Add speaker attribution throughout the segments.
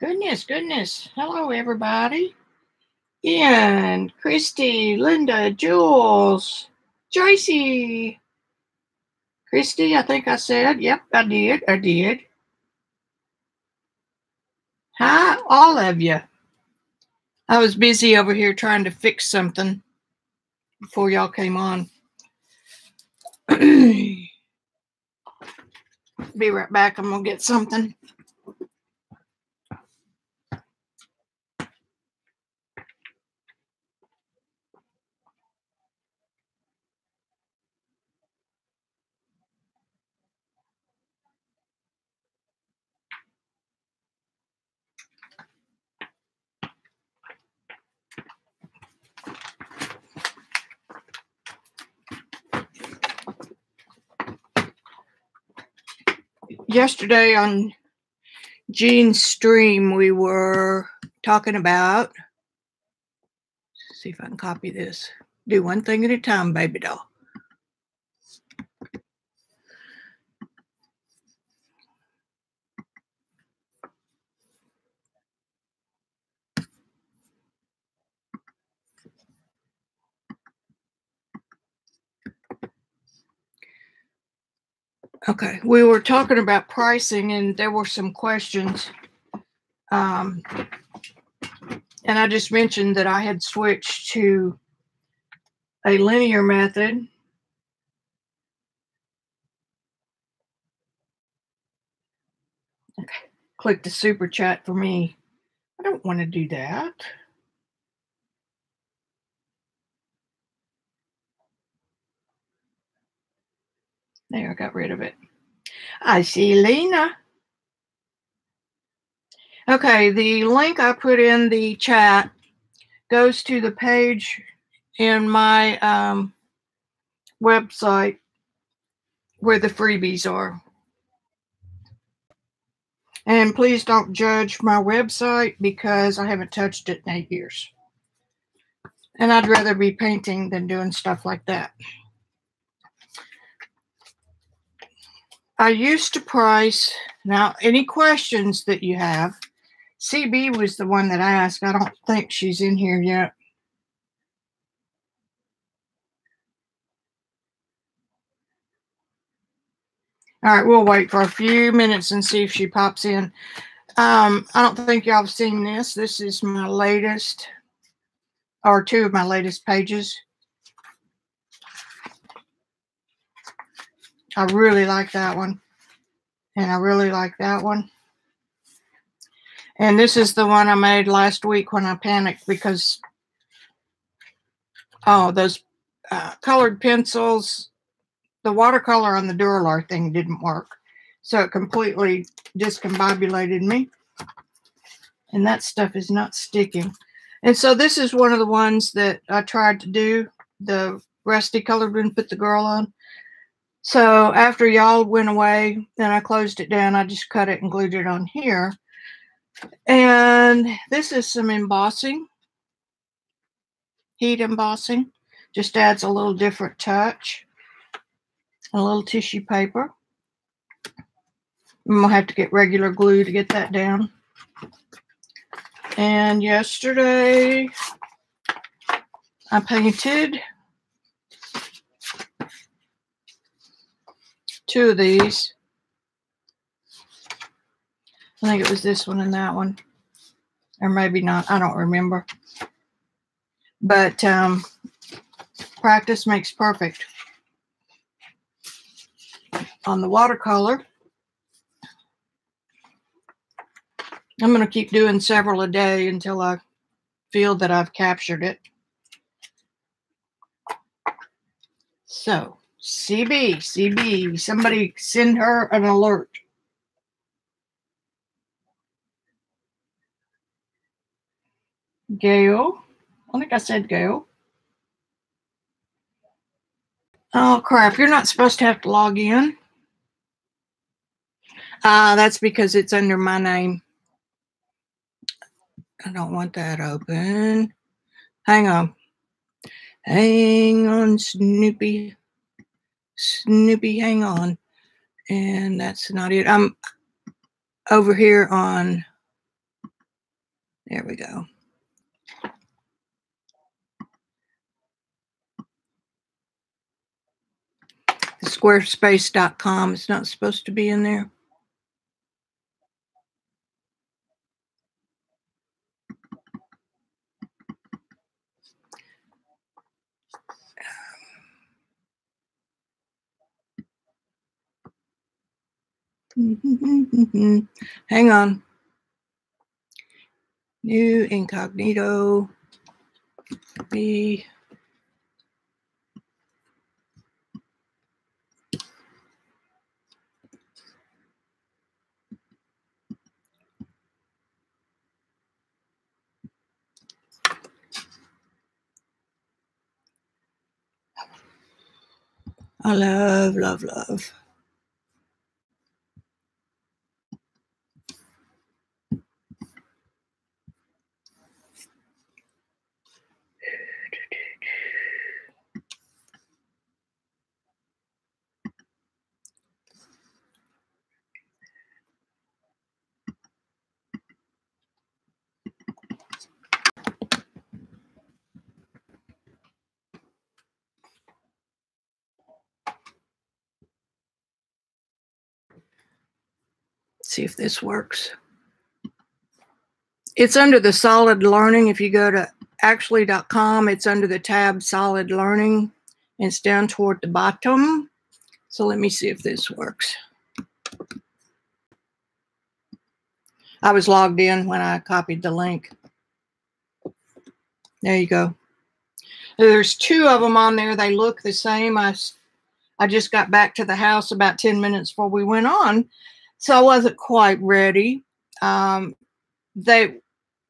Speaker 1: Goodness, goodness. Hello, everybody. Ian, Christy, Linda, Jules, Tracy, Christy, I think I said. Yep, I did. I did. Hi, all of you. I was busy over here trying to fix something before y'all came on. Be right back. I'm going to get something. Yesterday on Gene's stream, we were talking about. see if I can copy this. Do one thing at a time, baby doll. Okay, we were talking about pricing and there were some questions. Um, and I just mentioned that I had switched to a linear method. Okay, click the super chat for me. I don't want to do that. There, I got rid of it. I see Lena. Okay, the link I put in the chat goes to the page in my um, website where the freebies are. And please don't judge my website because I haven't touched it in eight years. And I'd rather be painting than doing stuff like that. I used to price. Now, any questions that you have? CB was the one that I asked. I don't think she's in here yet. All right, we'll wait for a few minutes and see if she pops in. Um, I don't think y'all have seen this. This is my latest, or two of my latest pages. I really like that one. And I really like that one. And this is the one I made last week when I panicked because, oh, those uh, colored pencils, the watercolor on the Duralar thing didn't work. So it completely discombobulated me. And that stuff is not sticking. And so this is one of the ones that I tried to do, the rusty colored one, put the girl on. So after y'all went away, then I closed it down. I just cut it and glued it on here. And this is some embossing, heat embossing. Just adds a little different touch. A little tissue paper. I'm going to have to get regular glue to get that down. And yesterday, I painted two of these. I think it was this one and that one. Or maybe not. I don't remember. But um, practice makes perfect. On the watercolor, I'm going to keep doing several a day until I feel that I've captured it. So, CB, CB, somebody send her an alert. Gail, I think I said Gail. Oh crap, you're not supposed to have to log in. Uh, that's because it's under my name. I don't want that open. Hang on. Hang on, Snoopy. Snoopy, hang on. And that's not it. I'm over here on There we go. Squarespace.com is not supposed to be in there. Mm-hmm. Hang on. New incognito. B. I love, love, love. See if this works. It's under the solid learning. If you go to Axully.com, it's under the tab solid learning. And it's down toward the bottom. So let me see if this works. I was logged in when I copied the link. There you go. There's two of them on there. They look the same. I, I just got back to the house about 10 minutes before we went on. So I wasn't quite ready. Um, they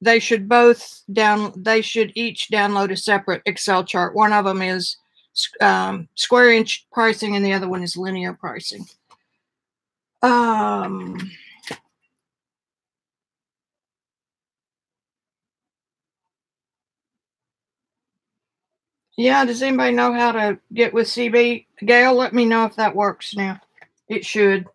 Speaker 1: they should both down they should each download a separate Excel chart. One of them is um, square inch pricing and the other one is linear pricing. Um, yeah, does anybody know how to get with CB? Gail, let me know if that works now. It should.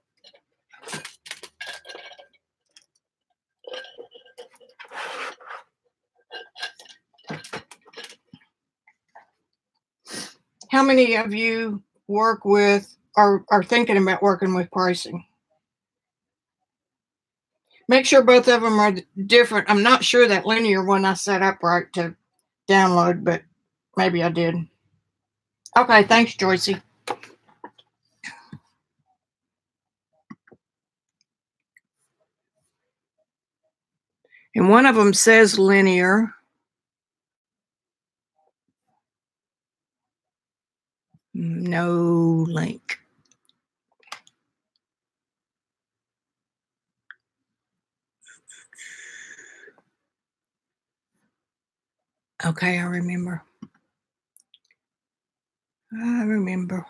Speaker 1: How many of you work with or are thinking about working with pricing? Make sure both of them are different. I'm not sure that linear one I set up right to download, but maybe I did. Okay, thanks, Joycey. And one of them says linear. No link. Okay, I remember. I remember.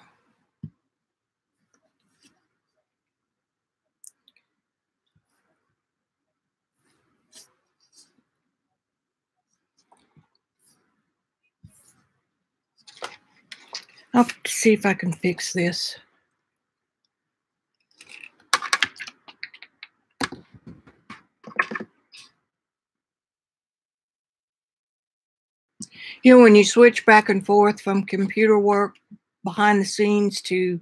Speaker 1: I'll see if I can fix this. You know, when you switch back and forth from computer work behind the scenes to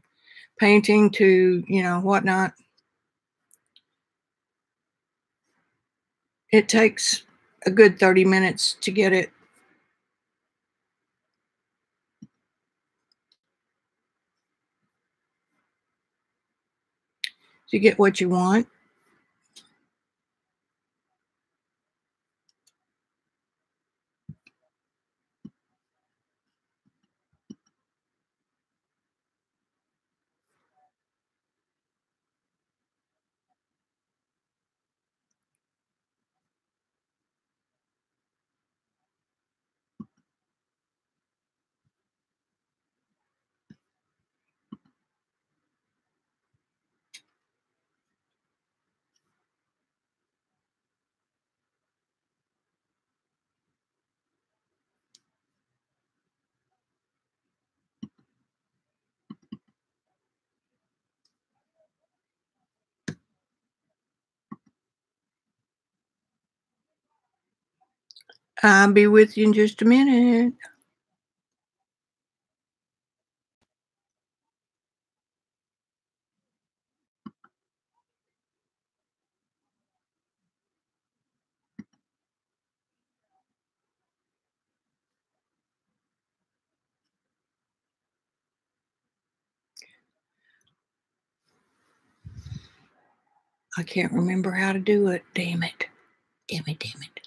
Speaker 1: painting to, you know, whatnot, it takes a good 30 minutes to get it to get what you want. I'll be with you in just a minute. I can't remember how to do it. Damn it. Damn it, damn it.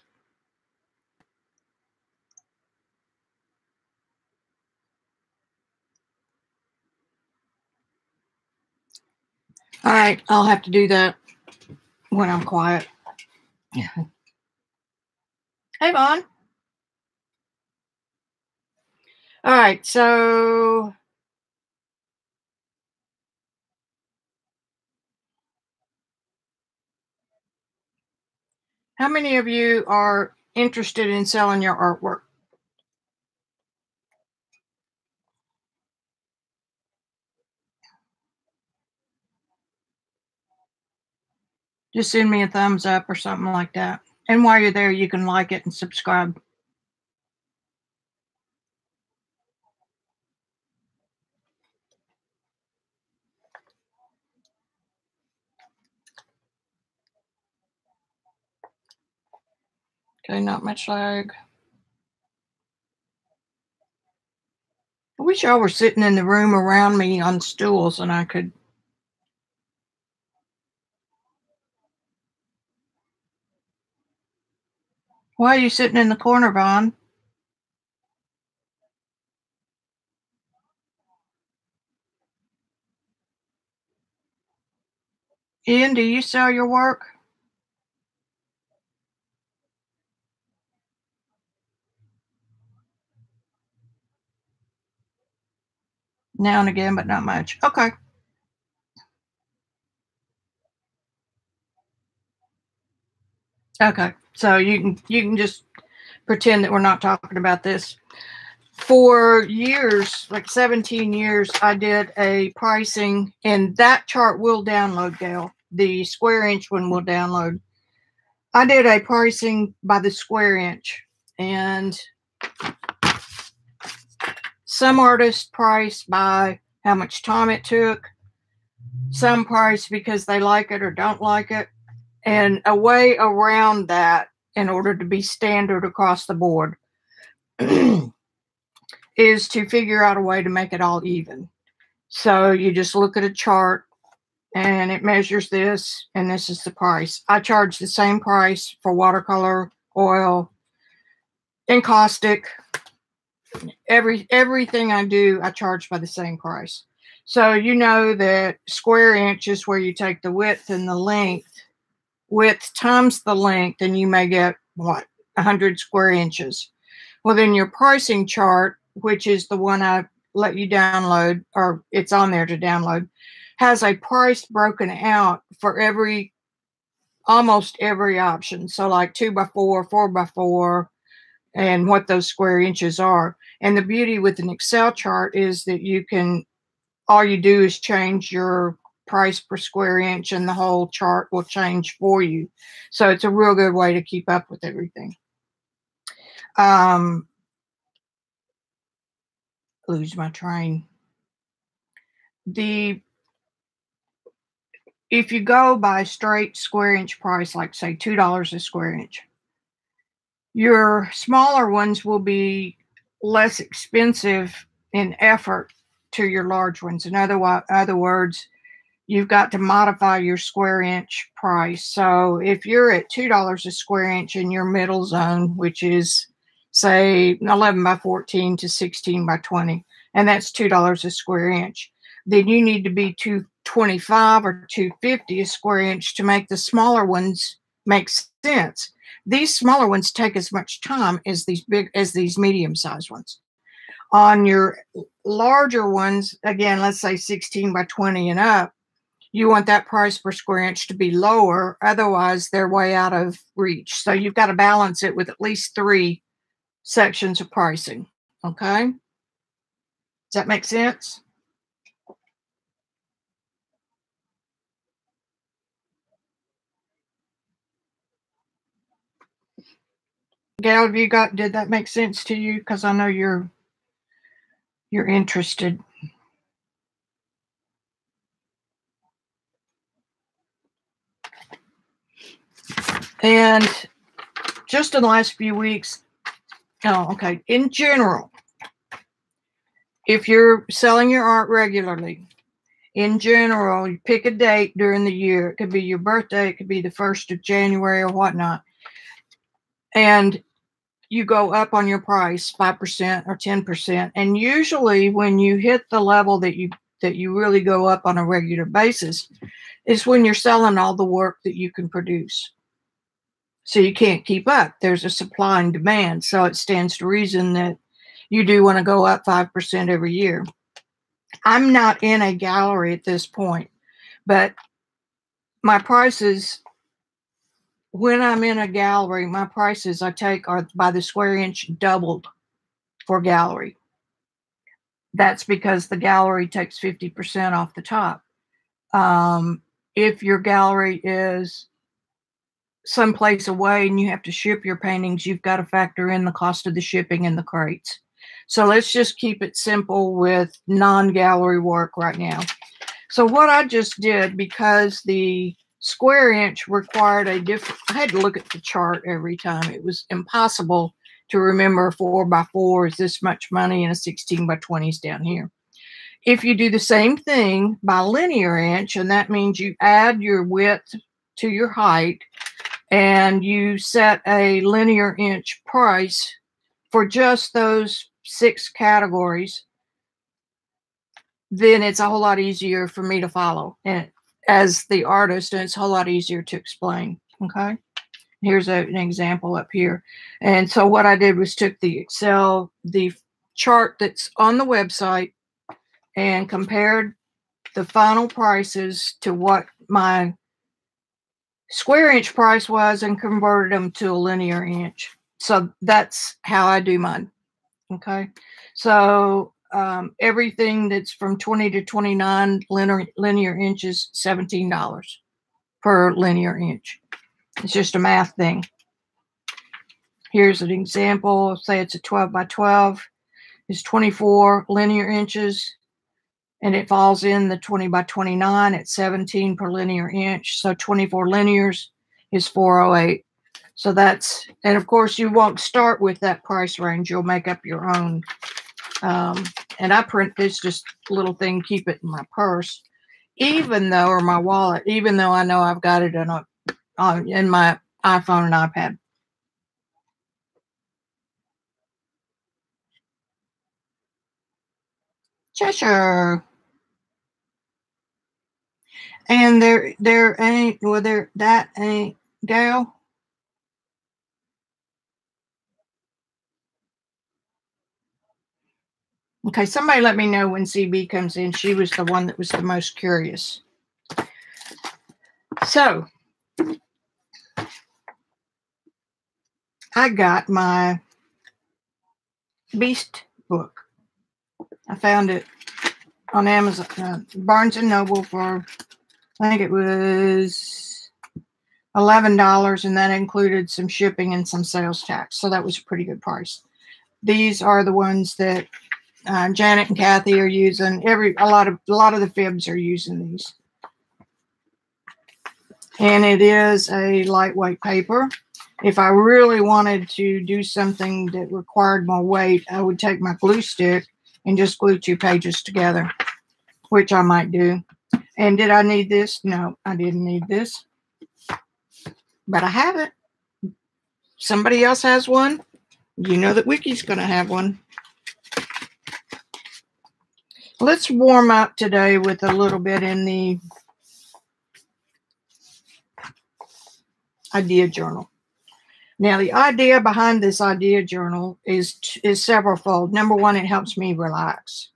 Speaker 1: All right, I'll have to do that when I'm quiet. Yeah. Hey, Vaughn. All right, so how many of you are interested in selling your artwork? Just send me a thumbs up or something like that. And while you're there, you can like it and subscribe. Okay, not much lag. I wish y'all were sitting in the room around me on stools and I could. Why are you sitting in the corner, Vaughn? Ian, do you sell your work? Now and again, but not much. Okay. Okay. So you can you can just pretend that we're not talking about this. For years, like 17 years, I did a pricing, and that chart will download, Gail. The square inch one will download. I did a pricing by the square inch, and some artists price by how much time it took, some price because they like it or don't like it. And a way around that, in order to be standard across the board, is to figure out a way to make it all even. So you just look at a chart and it measures this, and this is the price. I charge the same price for watercolor, oil, encaustic, every everything I do, I charge by the same price. So you know that square inch is where you take the width and the length, width times the length, and you may get what 100 square inches. Well, then your pricing chart, which is the one I let you download, or it's on there to download, has a price broken out for every almost every option. So like two by four, four by four, and what those square inches are. And the beauty with an Excel chart is that you can, all you do is change your price per square inch and the whole chart will change for you. So it's a real good way to keep up with everything. Um, lose my train. The if you go by straight square inch price, like say two dollars a square inch, your smaller ones will be less expensive in effort to your large ones. In other, other words, you've got to modify your square inch price. So if you're at $2 a square inch in your middle zone, which is say 11 by 14 to 16 by 20, and that's $2 a square inch, then you need to be 225 or 250 a square inch to make the smaller ones make sense these smaller ones take as much time as these big as these medium sized ones. On your larger ones, again, let's say 16 by 20 and up, you want that price per square inch to be lower. Otherwise, they're way out of reach. So you've got to balance it with at least three sections of pricing. Okay. Does that make sense? Gail, have you got, did that make sense to you? Because I know you're, you're interested. And just in the last few weeks, oh, okay, in general, if you're selling your art regularly, in general, you pick a date during the year. It could be your birthday, it could be the first of January or whatnot. And you go up on your price 5% or 10%. And usually when you hit the level that you that you really go up on a regular basis is when you're selling all the work that you can produce. So you can't keep up. There's a supply and demand. So it stands to reason that you do want to go up 5% every year. I'm not in a gallery at this point, but my prices, when I'm in a gallery, my prices I take are by the square inch doubled for gallery. That's because the gallery takes 50% off the top. Um, if your gallery is someplace away and you have to ship your paintings, you've got to factor in the cost of the shipping and the crates. So let's just keep it simple with non-gallery work right now. So what I just did, because the square inch required a different, I had to look at the chart every time. It was impossible to remember four by four is this much money and a 16 by 20 is down here. If you do the same thing by linear inch, and that means you add your width to your height, and you set a linear inch price for just those six categories, then it's a whole lot easier for me to follow and as the artist, and it's a whole lot easier to explain. Okay. Here's a, an example up here. And so what I did was took the Excel, the chart that's on the website and compared the final prices to what my square inch price was and converted them to a linear inch. So that's how I do mine. Okay. So um, everything that's from 20 to 29 linear, linear inches, $17 per linear inch. It's just a math thing. Here's an example. Say it's a 12 by 12. It's 24 linear inches and it falls in the 20 by 29 at 17 per linear inch. So 24 linears is 408. So that's, and of course you won't start with that price range. You'll make up your own. Um, and I print this just little thing, keep it in my purse, even though, or my wallet, even though I know I've got it in a, on, in my iPhone and iPad. Cheshire. And there, there ain't, well, there, that ain't Gail. Okay, somebody let me know when CB comes in. She was the one that was the most curious. So, I got my Beast book. I found it on Amazon, uh, Barnes and Noble for I think it was $11 and that included some shipping and some sales tax. So that was a pretty good price. These are the ones that uh, Janet and Kathy are using. Every a lot of a lot of the fibs are using these. And it is a lightweight paper. If I really wanted to do something that required more weight, I would take my glue stick and just glue two pages together, which I might do. And did I need this? No, I didn't need this. But I have it. Somebody else has one. You know that Wiki's going to have one. Let's warm up today with a little bit in the idea journal. Now, the idea behind this idea journal is is severalfold. Number one, it helps me relax.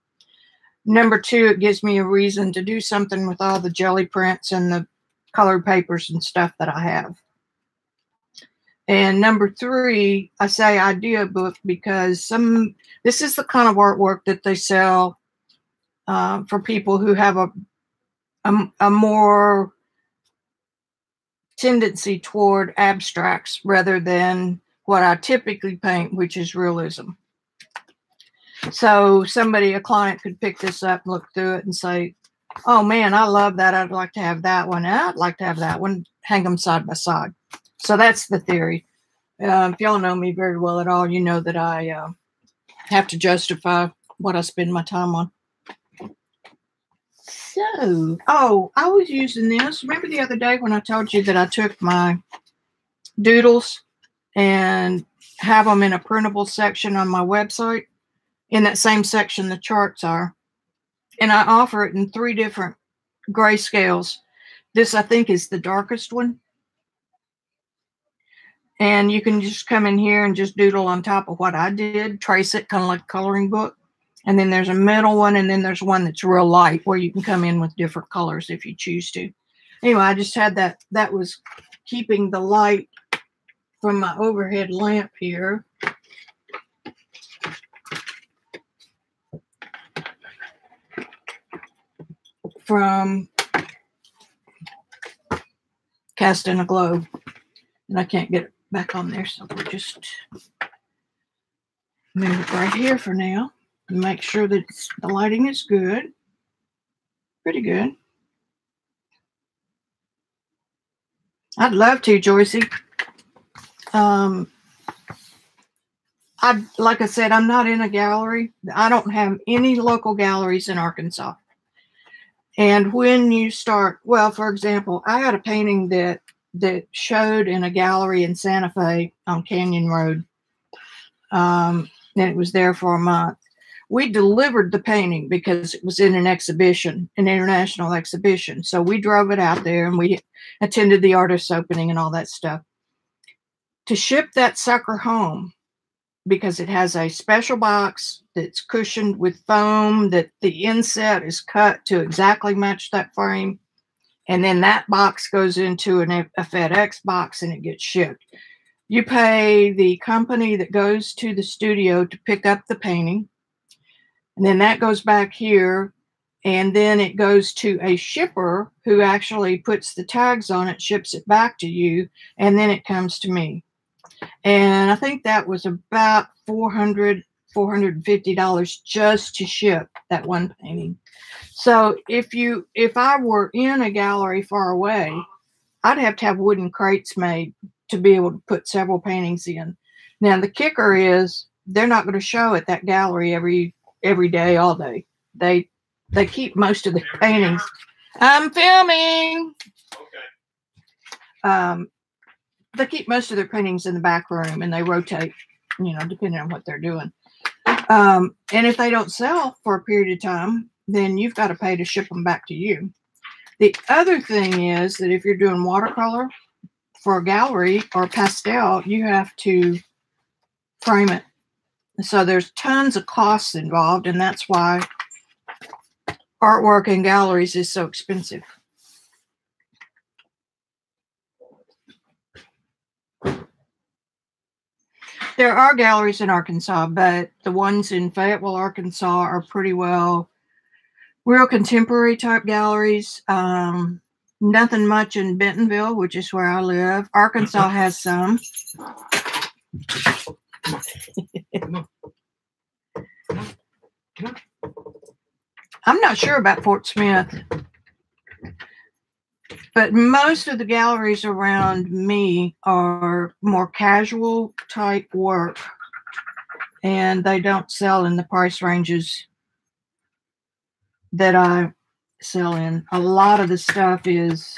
Speaker 1: Number two, it gives me a reason to do something with all the jelly prints and the colored papers and stuff that I have. And number three, I say idea book because some this is the kind of artwork that they sell uh, for people who have a, a, a more tendency toward abstracts rather than what I typically paint, which is realism. So somebody, a client could pick this up, look through it and say, oh man, I love that. I'd like to have that one. I'd like to have that one. Hang them side by side. So that's the theory. Uh, if y'all know me very well at all, you know that I uh, have to justify what I spend my time on. So, oh, I was using this. Remember the other day when I told you that I took my doodles and have them in a printable section on my website? In that same section, the charts are. And I offer it in three different gray scales. This, I think, is the darkest one. And you can just come in here and just doodle on top of what I did, trace it kind of like a coloring book. And then there's a middle one, and then there's one that's real light where you can come in with different colors if you choose to. Anyway, I just had that. That was keeping the light from my overhead lamp here. From casting a globe. And I can't get it back on there, so we'll just move it right here for now and make sure that the lighting is good. Pretty good. I'd love to, Joycey. Um, I like I said, I'm not in a gallery. I don't have any local galleries in Arkansas. And when you start, well, for example, I had a painting that that showed in a gallery in Santa Fe on Canyon Road. Um, and it was there for a month. We delivered the painting because it was in an exhibition, an international exhibition. So we drove it out there and we attended the artist's opening and all that stuff. To ship that sucker home, because it has a special box that's cushioned with foam, that the inset is cut to exactly match that frame and then that box goes into an, a FedEx box and it gets shipped. You pay the company that goes to the studio to pick up the painting, and then that goes back here, and then it goes to a shipper who actually puts the tags on it, ships it back to you, and then it comes to me. And I think that was about 400 $450 just to ship that one painting. So if you if I were in a gallery far away, I'd have to have wooden crates made to be able to put several paintings in. Now the kicker is they're not going to show at that gallery every every day all day. They they keep most of the paintings. I'm filming. Okay. Um, they keep most of their paintings in the back room and they rotate, you know, depending on what they're doing. Um, and if they don't sell for a period of time, then you've got to pay to ship them back to you. The other thing is that if you're doing watercolor for a gallery or pastel, you have to frame it. So there's tons of costs involved, and that's why artwork in galleries is so expensive. There are galleries in Arkansas, but the ones in Fayetteville, Arkansas are pretty well real contemporary type galleries. Um, nothing much in Bentonville, which is where I live. Arkansas has some. I'm not sure about Fort Smith. But most of the galleries around me are more casual type work and they don't sell in the price ranges that I sell in. A lot of the stuff is,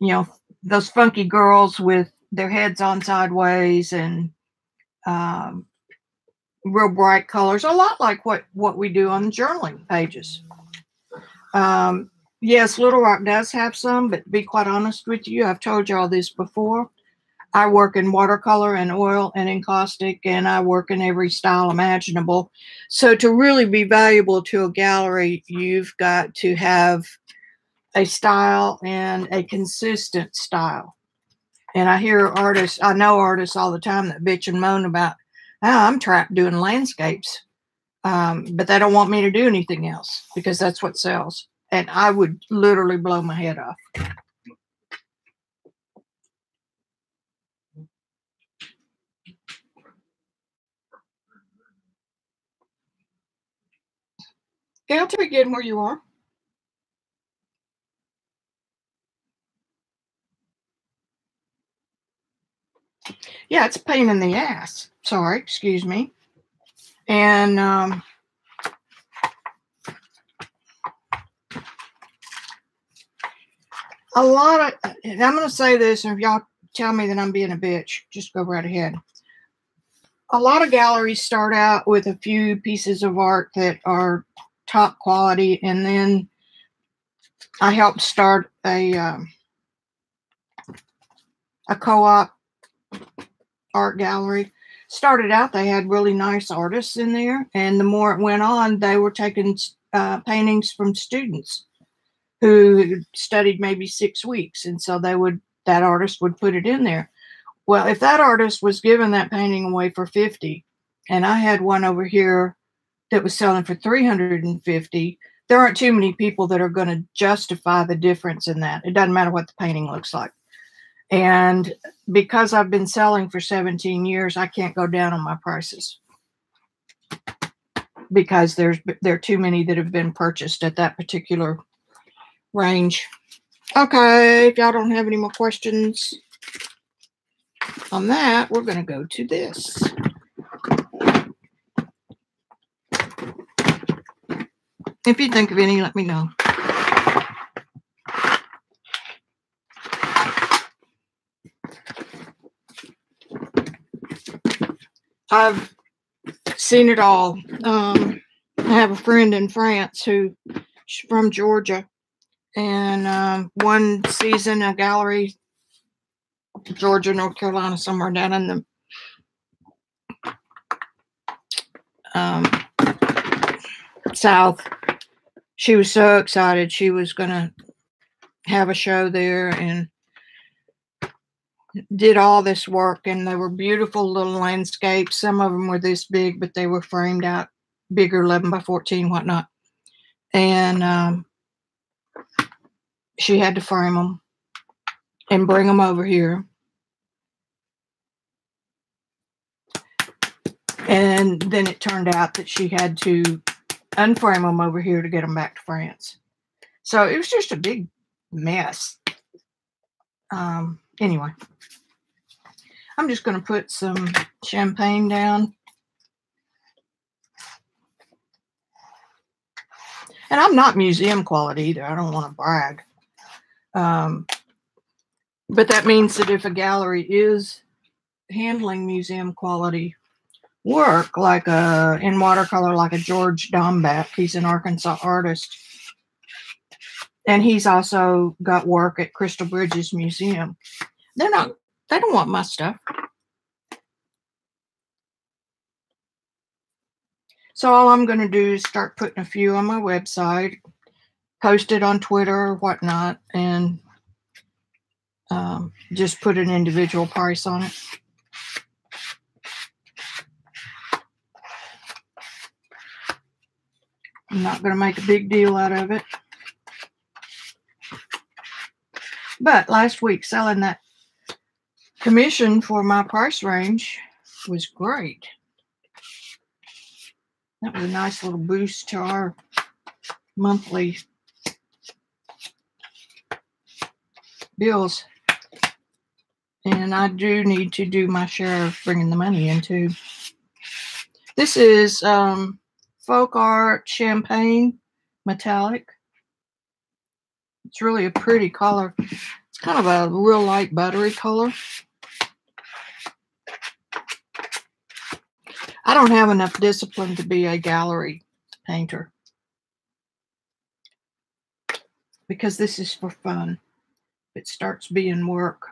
Speaker 1: you know, those funky girls with their heads on sideways and um, real bright colors, a lot like what what we do on the journaling pages. Um, Yes, Little Rock does have some, but to be quite honest with you, I've told you all this before. I work in watercolor and oil and encaustic, and I work in every style imaginable. So, to really be valuable to a gallery, you've got to have a style and a consistent style. And I hear artists, I know artists all the time that bitch and moan about, oh, I'm trapped doing landscapes. Um, but they don't want me to do anything else because that's what sells and I would literally blow my head off. Yeah, I'll where you are. Yeah, it's a pain in the ass. Sorry, excuse me. And um, a lot of, and I'm going to say this, and if y'all tell me that I'm being a bitch, just go right ahead. A lot of galleries start out with a few pieces of art that are top quality, and then I helped start a um, a co-op art gallery. Started out, they had really nice artists in there, and the more it went on, they were taking uh, paintings from students who studied maybe six weeks, and so they would that artist would put it in there. Well, if that artist was giving that painting away for fifty, and I had one over here that was selling for three hundred and fifty, there aren't too many people that are going to justify the difference in that. It doesn't matter what the painting looks like. And because I've been selling for 17 years, I can't go down on my prices because there's there are too many that have been purchased at that particular range. Okay, if y'all don't have any more questions on that, we're going to go to this. If you think of any, let me know. I've seen it all. Um, I have a friend in France who from Georgia, and um, one season a gallery, Georgia, North Carolina, somewhere down in the um, south. She was so excited she was going to have a show there, and did all this work and they were beautiful little landscapes. Some of them were this big, but they were framed out bigger, 11 by 14, whatnot. And um, she had to frame them and bring them over here. And then it turned out that she had to unframe them over here to get them back to France. So it was just a big mess. Um, anyway, I'm just going to put some champagne down. And I'm not museum quality either. I don't want to brag. Um, but that means that if a gallery is handling museum quality work, like a in watercolor, like a George Dombek, he's an Arkansas artist, and he's also got work at Crystal Bridges Museum. They're not, they don't want my stuff. So all I'm going to do is start putting a few on my website, post it on Twitter or whatnot, and um, just put an individual price on it. I'm not going to make a big deal out of it. But last week, selling that commission for my price range was great. That was a nice little boost to our monthly bills. And I do need to do my share of bringing the money in too. This is um, Folk Art Champagne Metallic. It's really a pretty color. It's kind of a real light buttery color. I don't have enough discipline to be a gallery painter because this is for fun. It starts being work.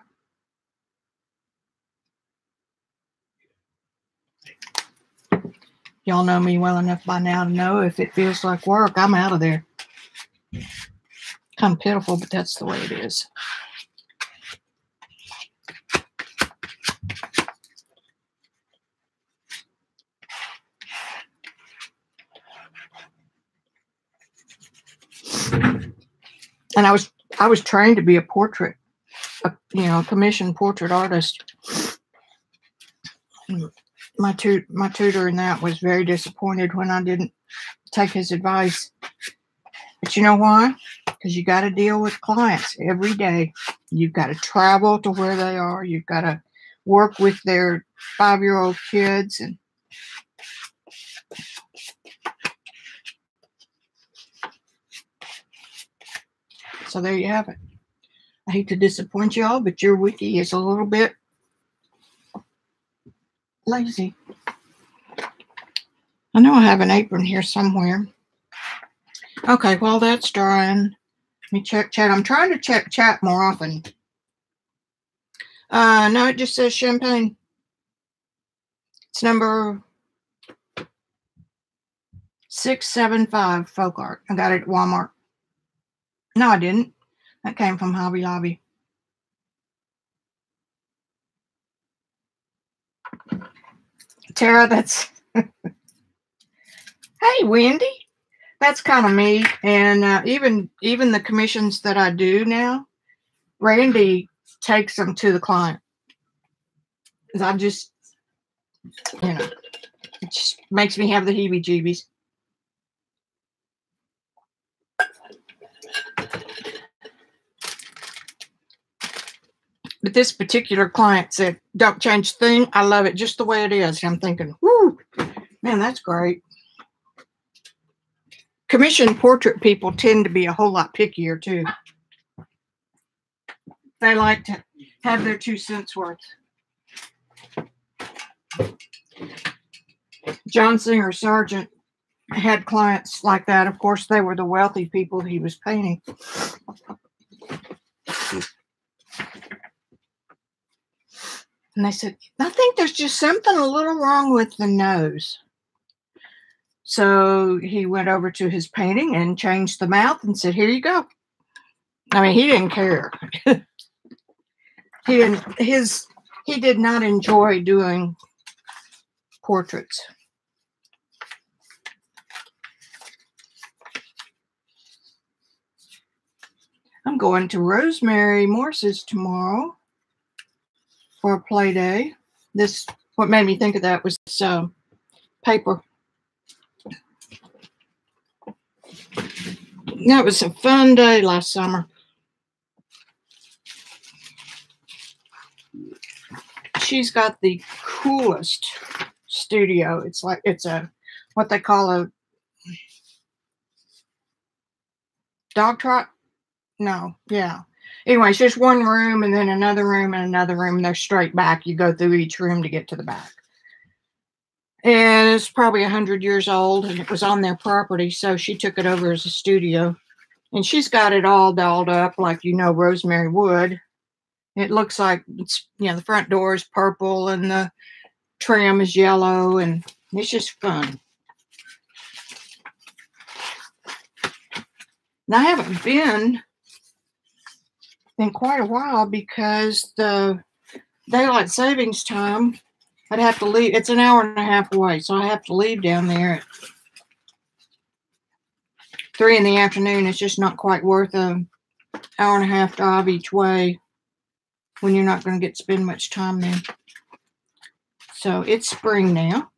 Speaker 1: Y'all know me well enough by now to know if it feels like work, I'm out of there kind of pitiful, but that's the way it is. And I was I was trained to be a portrait, a, you know, a commissioned portrait artist. My tu- my tutor in that was very disappointed when I didn't take his advice. But you know why? Because you got to deal with clients every day. You've got to travel to where they are. You've got to work with their five year old kids and so there you have it. I hate to disappoint y'all, but your Vicki is a little bit lazy. I know I have an apron here somewhere. Okay, while that's drying, let me check chat. I'm trying to check chat more often. Uh, no, it just says champagne. It's number 675 folk art. I got it at Walmart. No, I didn't. That came from Hobby Lobby. Tara, that's. hey, Wendy. That's kind of me. And uh, even even the commissions that I do now, Randy takes them to the client. I just, you know, it just makes me have the heebie jeebies. But this particular client said, don't change the thing. I love it just the way it is. And I'm thinking, whoo, man, that's great. Commission portrait people tend to be a whole lot pickier too. They like to have their two cents worth. John Singer Sargent had clients like that. Of course, they were the wealthy people he was painting. And they said, I think there's just something a little wrong with the nose. So he went over to his painting and changed the mouth and said, Here you go. I mean, he didn't care. he didn't, his, he did not enjoy doing portraits. I'm going to Rosemary Morse's tomorrow for a play day. This, what made me think of that was uh, paper. That was a fun day last summer. She's got the coolest studio. It's like it's a what they call a dog trot. No, yeah anyway, it's just one room and then another room and another room. They're straight back. You go through each room to get to the back. And it's probably a hundred years old and it was on their property. So she took it over as a studio. And she's got it all dolled up like you know Rosemary would. It looks like it's you know the front door is purple and the trim is yellow and it's just fun. Now I haven't been in quite a while because the daylight savings time, I'd have to leave. It's an hour and a half away, so I have to leave down there at three in the afternoon. It's just not quite worth a hour and a half drive each way when you're not going to get to spend much time there. So it's spring now.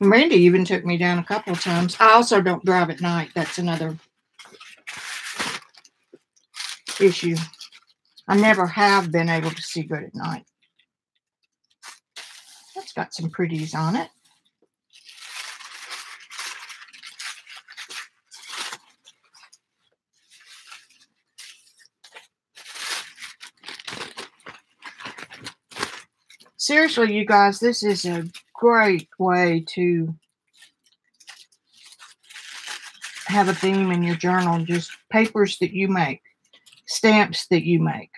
Speaker 1: And Randy even took me down a couple of times. I also don't drive at night. That's another issue. I never have been able to see good at night. That's got some pretties on it. Seriously, you guys, this is a great way to have a theme in your journal, just papers that you make stamps that you make.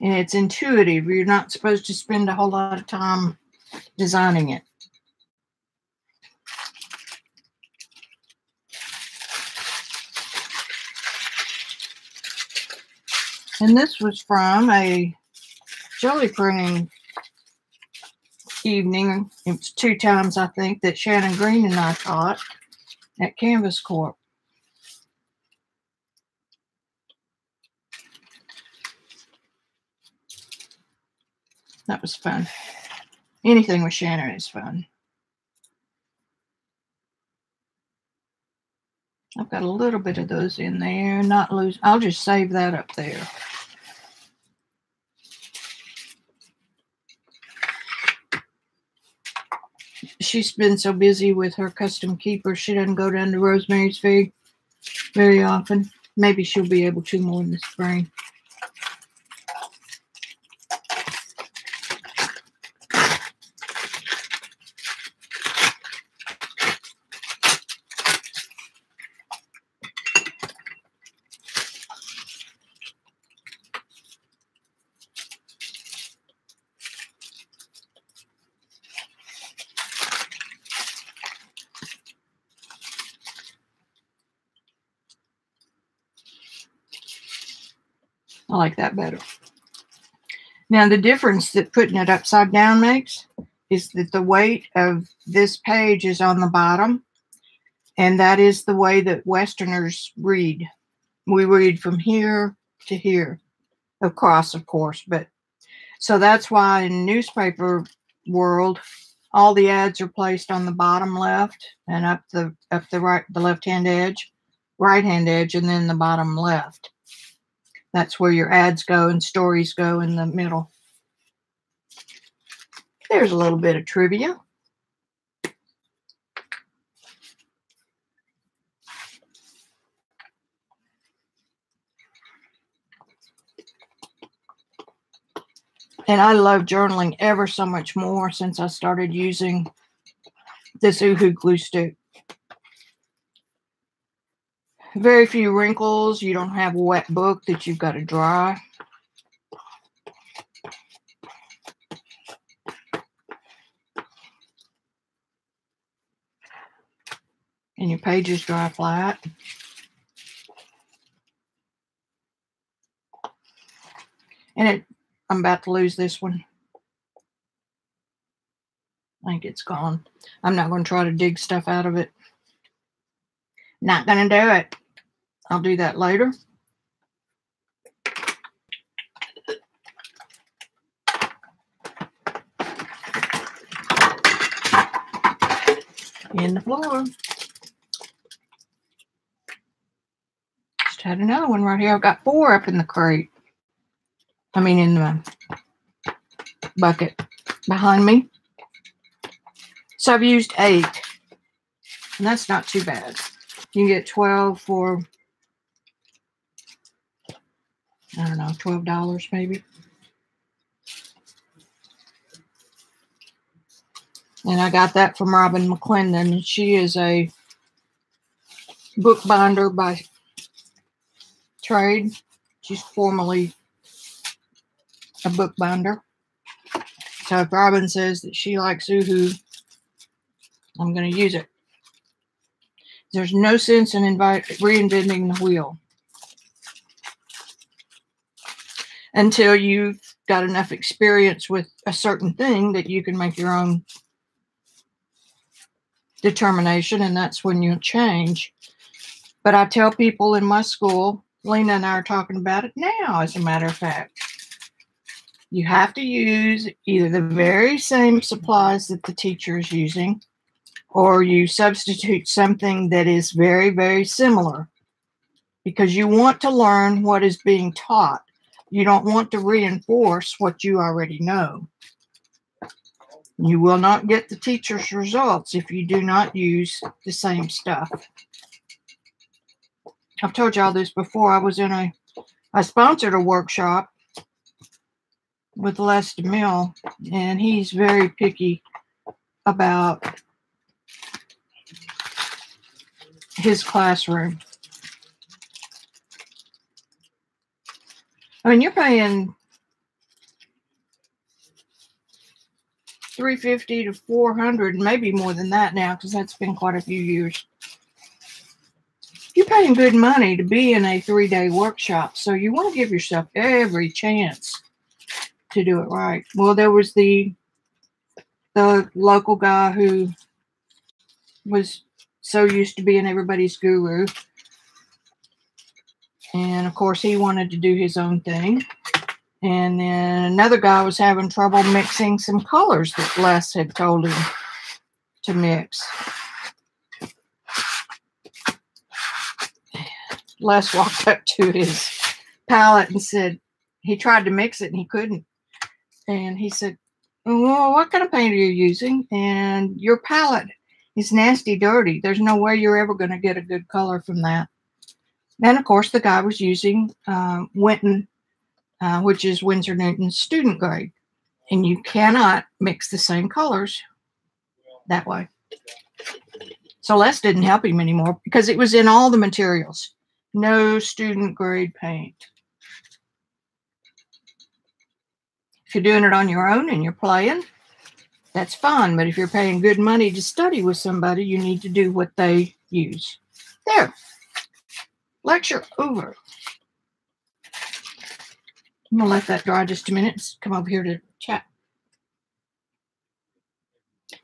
Speaker 1: And it's intuitive. You're not supposed to spend a whole lot of time designing it. And this was from a jelly printing evening. It was two times, I think, that Shannon Green and I taught at Canvas Corp. That was fun. Anything with Shannon is fun. I've got a little bit of those in there, not lose. I'll just save that up there. She's been so busy with her custom keeper, she doesn't go down to Rosemary's very, very often. Maybe she'll be able to more in the spring. I like that better. Now, the difference that putting it upside down makes is that the weight of this page is on the bottom, and that is the way that Westerners read. We read from here to here, across, of course, but so that's why in newspaper world, all the ads are placed on the bottom left and up the up the right the left hand edge, right hand edge, and then the bottom left. That's where your ads go and stories go in the middle. There's a little bit of trivia. And I love journaling ever so much more since I started using this Uhu glue stick very few wrinkles. You don't have a wet book that you've got to dry. And your pages dry flat. And it, I'm about to lose this one. I think it's gone. I'm not going to try to dig stuff out of it. Not going to do it. I'll do that later. In the floor. Just had another one right here. I've got four up in the crate. I mean, in the bucket behind me. So I've used eight. And that's not too bad. You can get 12 for I don't know, $12 maybe. And I got that from Robin McClendon. She is a bookbinder by trade. She's formerly a bookbinder. So if Robin says that she likes Uhu, I'm going to use it. There's no sense in invite, reinventing the wheel. Until you've got enough experience with a certain thing that you can make your own determination, and that's when you'll change. But I tell people in my school, Lena and I are talking about it now, as a matter of fact. You have to use either the very same supplies that the teacher is using, or you substitute something that is very, very similar because you want to learn what is being taught you don't want to reinforce what you already know. You will not get the teacher's results if you do not use the same stuff. I've told y'all this before. I was in a, I sponsored a workshop with Les DeMille, and he's very picky about his classroom. I mean, you're paying 350 to 400, maybe more than that now, because that's been quite a few years. You're paying good money to be in a three day workshop, so you want to give yourself every chance to do it right. Well, there was the the local guy who was so used to being everybody's guru and of course, he wanted to do his own thing. And then another guy was having trouble mixing some colors that Les had told him to mix. Les walked up to his palette and said he tried to mix it and he couldn't. And he said, Well, what kind of paint are you using? And your palette is nasty dirty. There's no way you're ever going to get a good color from that. And of course, the guy was using uh, Winton, uh, which is Winsor Newton's student grade. And you cannot mix the same colors that way. So Les didn't help him anymore because it was in all the materials. No student grade paint. If you're doing it on your own and you're playing, that's fine. But if you're paying good money to study with somebody, you need to do what they use. There. Lecture over. I'm going to let that dry just a minute. Come over here to chat.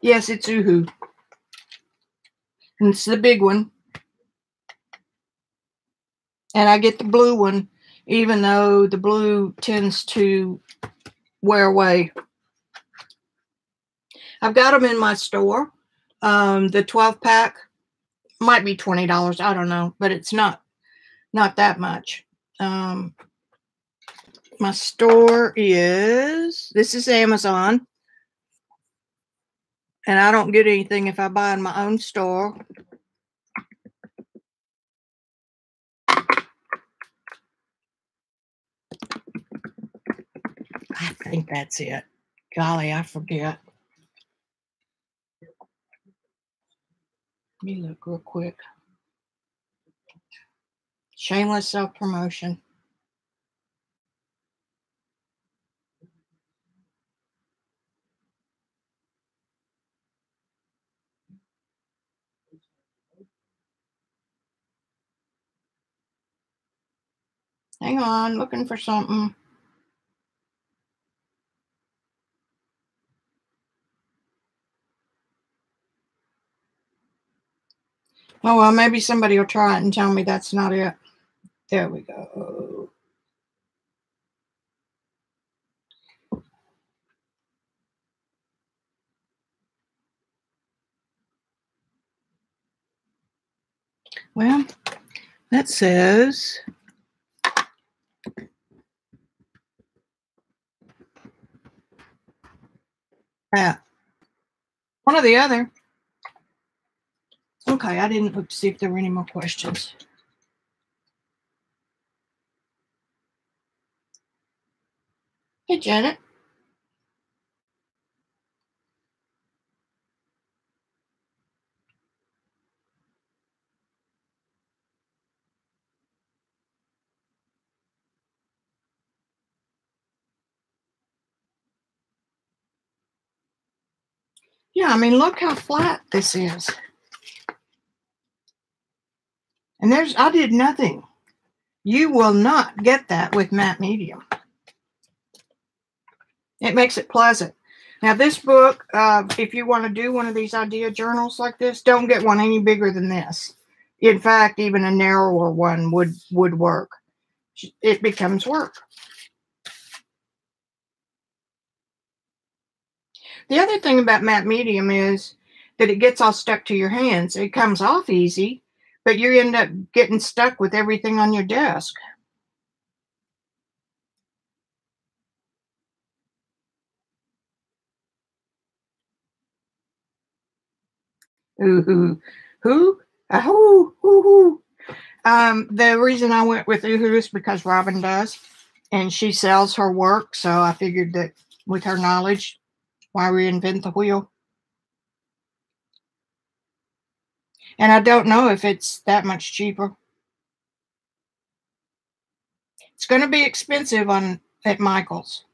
Speaker 1: Yes, it's Uhu. And it's the big one. And I get the blue one, even though the blue tends to wear away. I've got them in my store. Um, the 12 pack might be $20. I don't know, but it's not, not that much. Um, my store is, this is Amazon. And I don't get anything if I buy in my own store. I think that's it. Golly, I forget. Let me look real quick. Shameless self promotion. Hang on, looking for something. Oh, well, maybe somebody will try it and tell me that's not it. There we go. Well, that says that one or the other. Okay, I didn't look to see if there were any more questions. Hey, Janet. Yeah, I mean, look how flat this is. And there's, I did nothing. You will not get that with matte medium. It makes it pleasant. Now, this book, uh, if you want to do one of these idea journals like this, don't get one any bigger than this. In fact, even a narrower one would would work. It becomes work. The other thing about matte medium is that it gets all stuck to your hands. It comes off easy, but you end up getting stuck with everything on your desk. Ooh, who, who, uh, who, who. Um, the reason I went with Uhu is because Robin does, and she sells her work. So I figured that with her knowledge, why reinvent the wheel? And I don't know if it's that much cheaper. It's going to be expensive on at Michael's.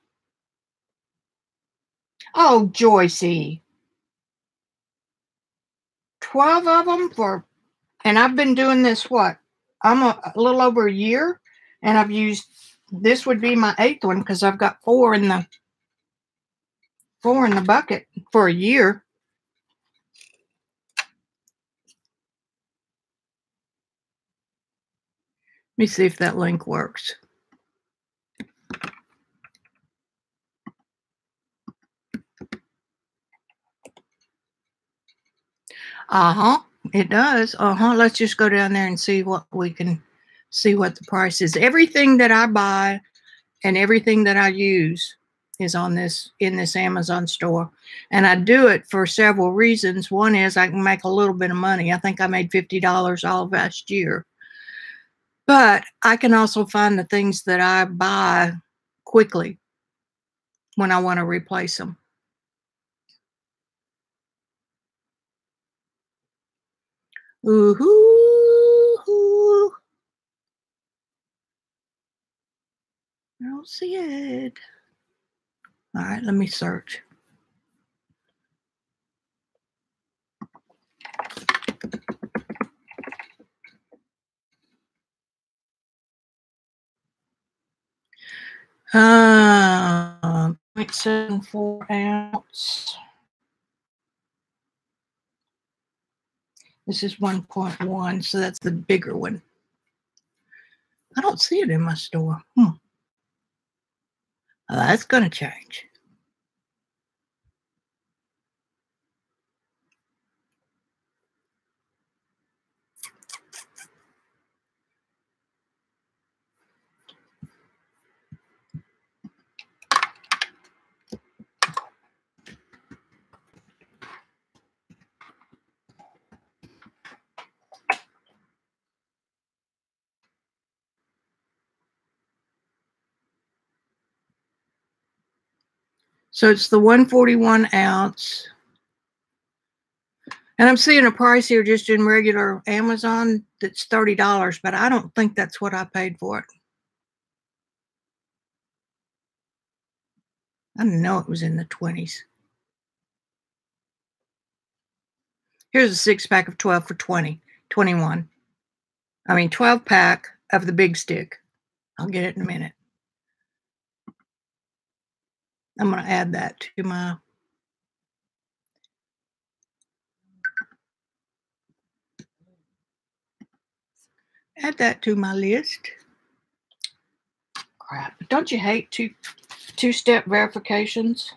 Speaker 1: Oh, Joycey. 12 of them for, and I've been doing this, what? I'm a, a little over a year, and I've used, this would be my eighth one because I've got four in the, four in the bucket for a year. Let me see if that link works. Uh huh. It does. Uh huh. Let's just go down there and see what we can see what the price is. Everything that I buy and everything that I use is on this in this Amazon store. And I do it for several reasons. One is I can make a little bit of money. I think I made $50 all last year. But I can also find the things that I buy quickly when I want to replace them. Ooh, I don't see it. All right, let me search. Uh, 0.74 ounce. This is 1.1, so that's the bigger one. I don't see it in my store. Hmm. Well, that's going to change. So it's the 141 ounce. And I'm seeing a price here just in regular Amazon that's $30, but I don't think that's what I paid for it. I didn't know it was in the 20s. Here's a six pack of 12 for 20, 21. I mean, 12 pack of the big stick. I'll get it in a minute. I'm going to add that to my add that to my list. Crap. Don't you hate two two-step verifications?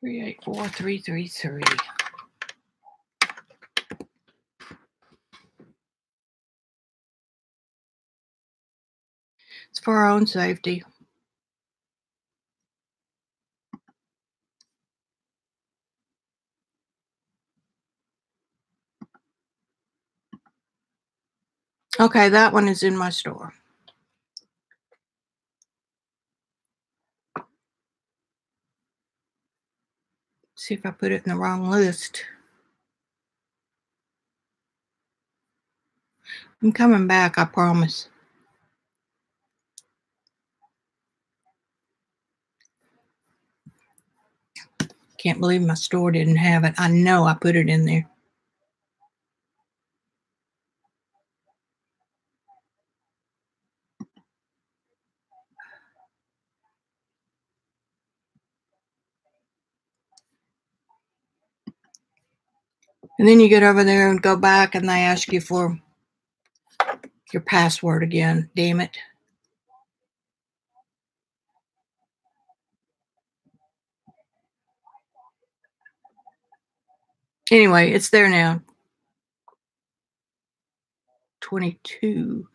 Speaker 1: Three eight four three three three. It's for our own safety. Okay, that one is in my store. See if I put it in the wrong list. I'm coming back, I promise. Can't believe my store didn't have it. I know I put it in there. And then you get over there and go back and they ask you for your password again. Damn it. Anyway, it's there now. 22.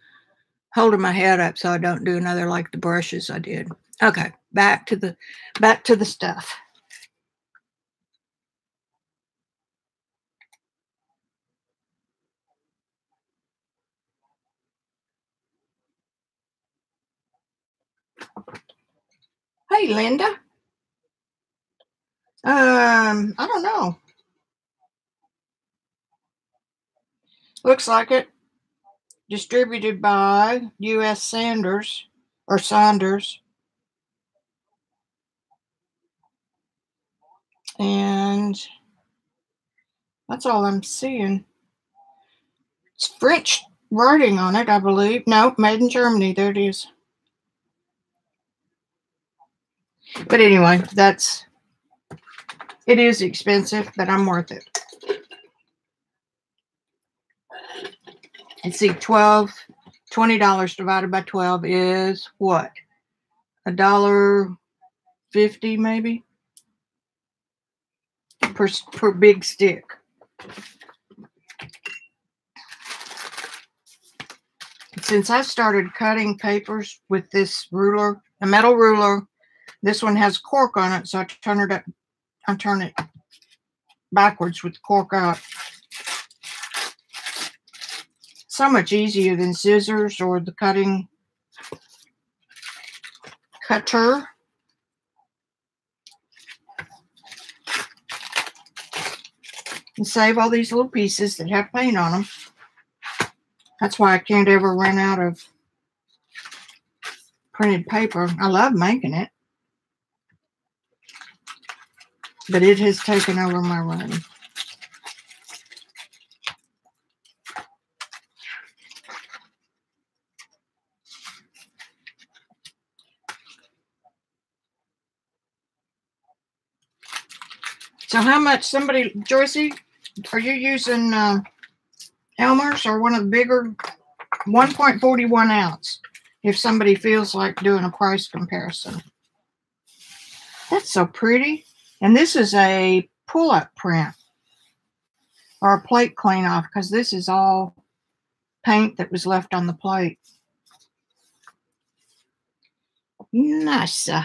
Speaker 1: Holding my head up so I don't do another like the brushes I did. Okay, back to the back to the stuff. Hey, Linda. Um, I don't know. Looks like it. Distributed by U.S. Sanders or Saunders. And that's all I'm seeing. It's French writing on it, I believe. No, made in Germany. There it is. But anyway, that's it is expensive, but I'm worth it. Let's see, 12, $20 divided by 12 is what? A dollar fifty maybe per, per big stick. Since I started cutting papers with this ruler, a metal ruler, this one has cork on it, so I turn it up, I turn it backwards with cork out. So much easier than scissors or the cutting cutter. And save all these little pieces that have paint on them. That's why I can't ever run out of printed paper. I love making it. But it has taken over my run. So how much somebody, Joycey, are you using uh, Elmer's or one of the bigger 1.41 ounce if somebody feels like doing a price comparison. That's so pretty. And this is a pull-up print or a plate clean off because this is all paint that was left on the plate. Nice. Uh.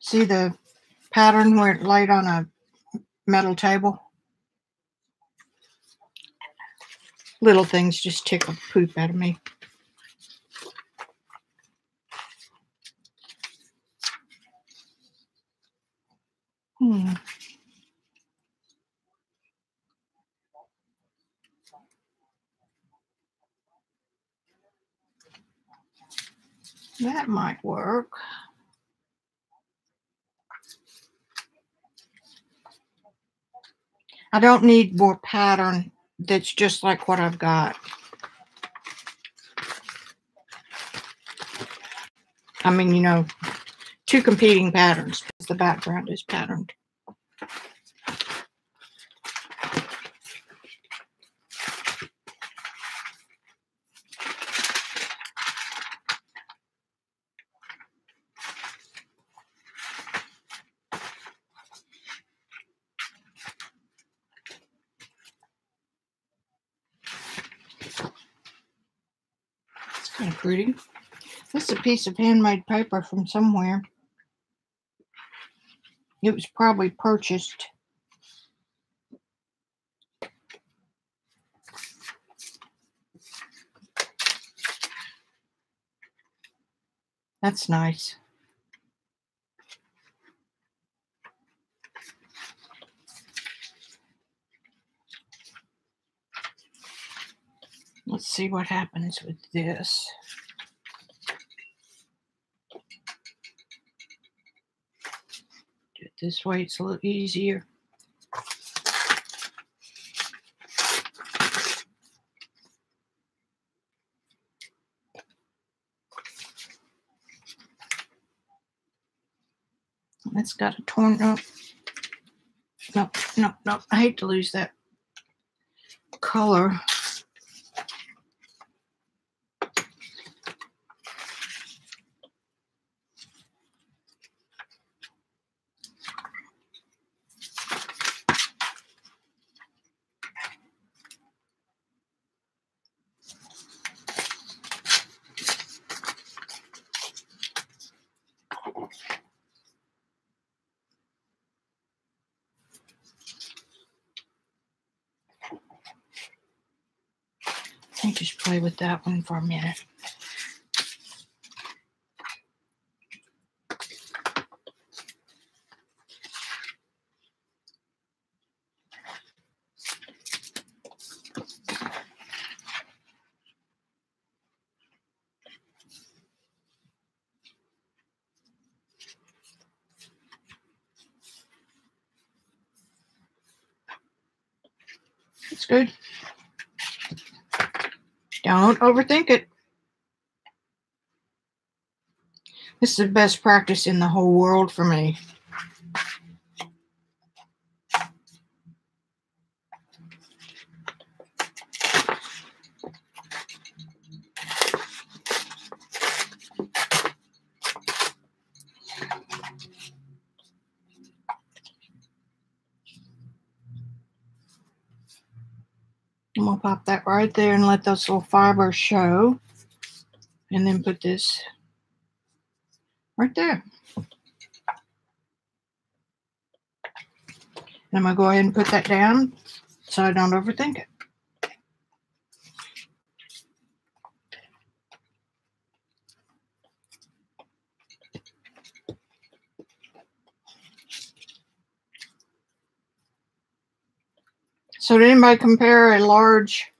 Speaker 1: See the pattern where it laid on a metal table? Little things just tickle poop out of me. Hmm. That might work. I don't need more pattern that's just like what I've got. I mean, you know, two competing patterns because the background is patterned. kind of pretty. This is a piece of handmade paper from somewhere. It was probably purchased. That's nice. Let's see what happens with this. Do it this way, it's a little easier. That's got a torn up. No, no, no. I hate to lose that color. think just play with that one for a minute. overthink it. This is the best practice in the whole world for me. Right there and let those little fibers show. And then put this right there. And I'm gonna go ahead and put that down so I don't overthink it. So did anybody compare a large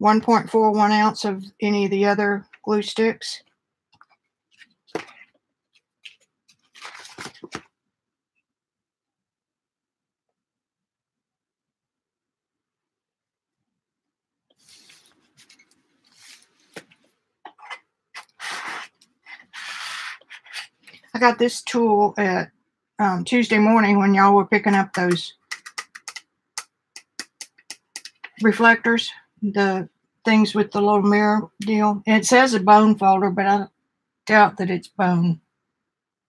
Speaker 1: 1.41 ounce of any of the other glue sticks? I got this tool at um, Tuesday morning when y'all were picking up those reflectors, the things with the little mirror deal. It says a bone folder, but I doubt that it's bone.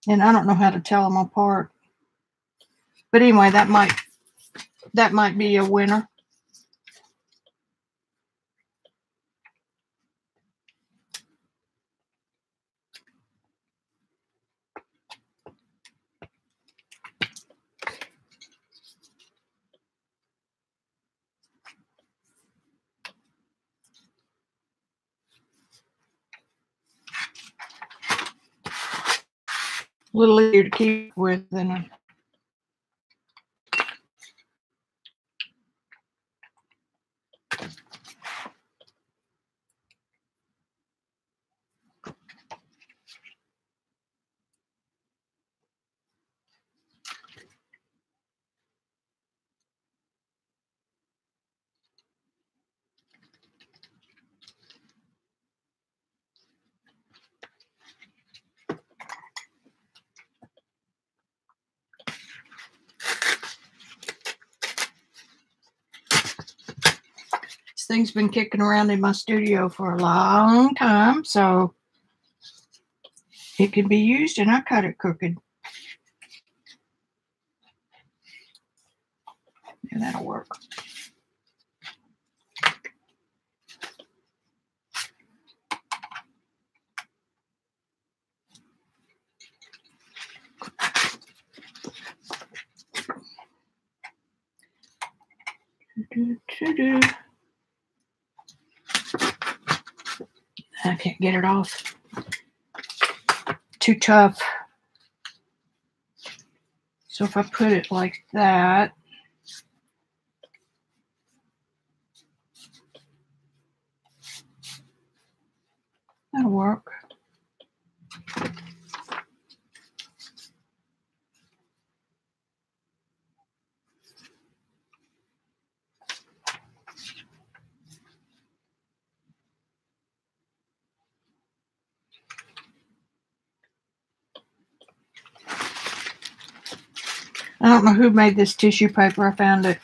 Speaker 1: And I don't know how to tell them apart. But anyway, that might that might be a winner. Easier to keep with than thing's been kicking around in my studio for a long time, so it can be used and I cut it crooked. Yeah, that'll work. Do-do-do-do. I get it off. Too tough. So if I put it like that, that'll work. I don't know who made this tissue paper. I found it.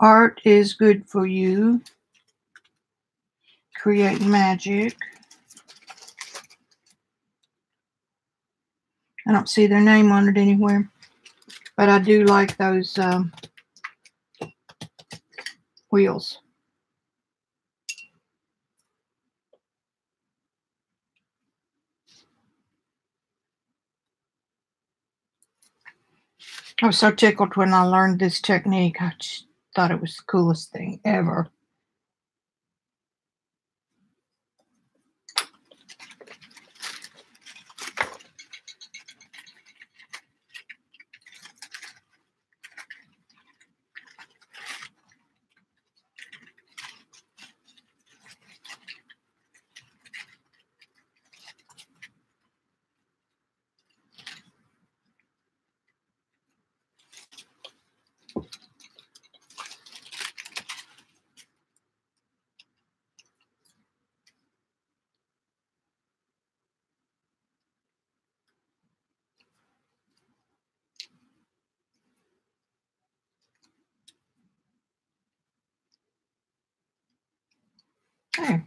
Speaker 1: Art is good for you. Create magic. I don't see their name on it anywhere, but I do like those um, wheels. I was so tickled when I learned this technique. I just thought it was the coolest thing ever. Hey.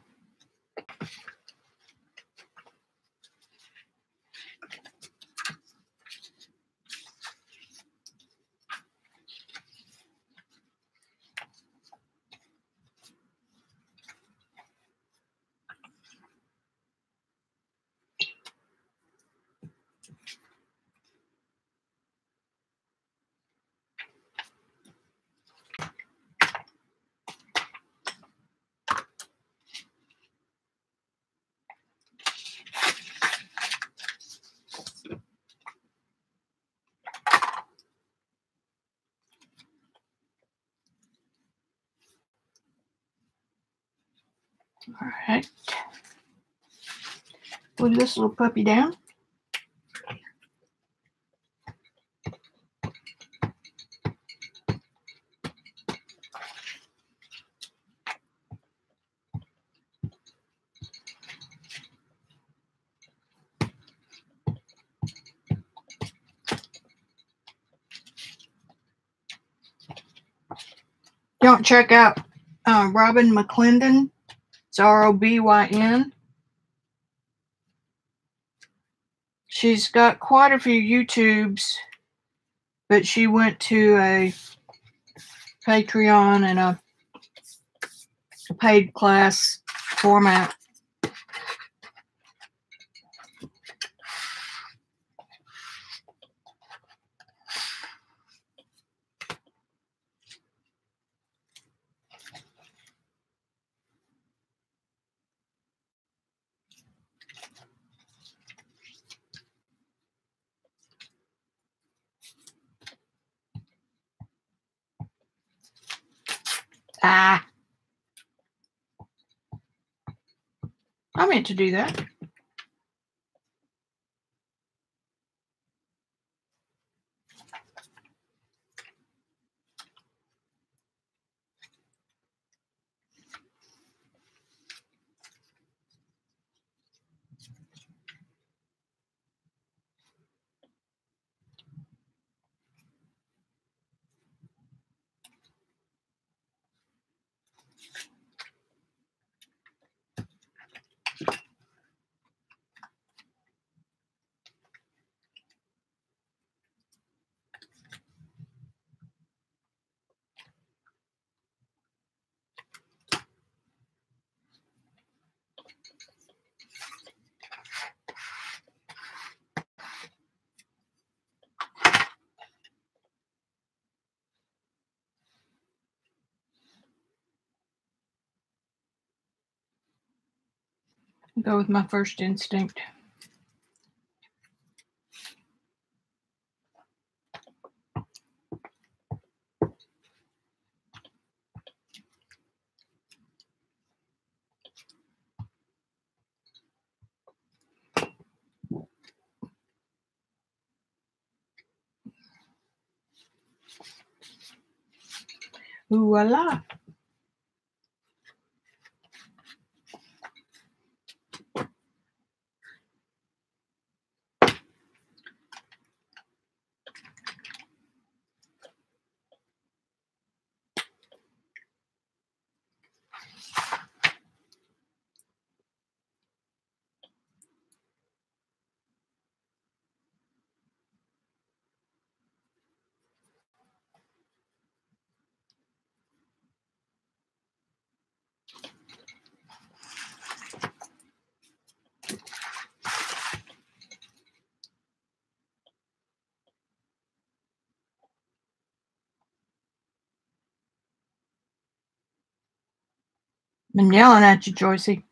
Speaker 1: All right. Put this little puppy down. Don't check out uh, Robyn McClendon. It's R O B Y N. She's got quite a few YouTubes, but she went to a Patreon and a paid class format. To do that. Go with my first instinct. Voila. I'm yelling at you, Joycey.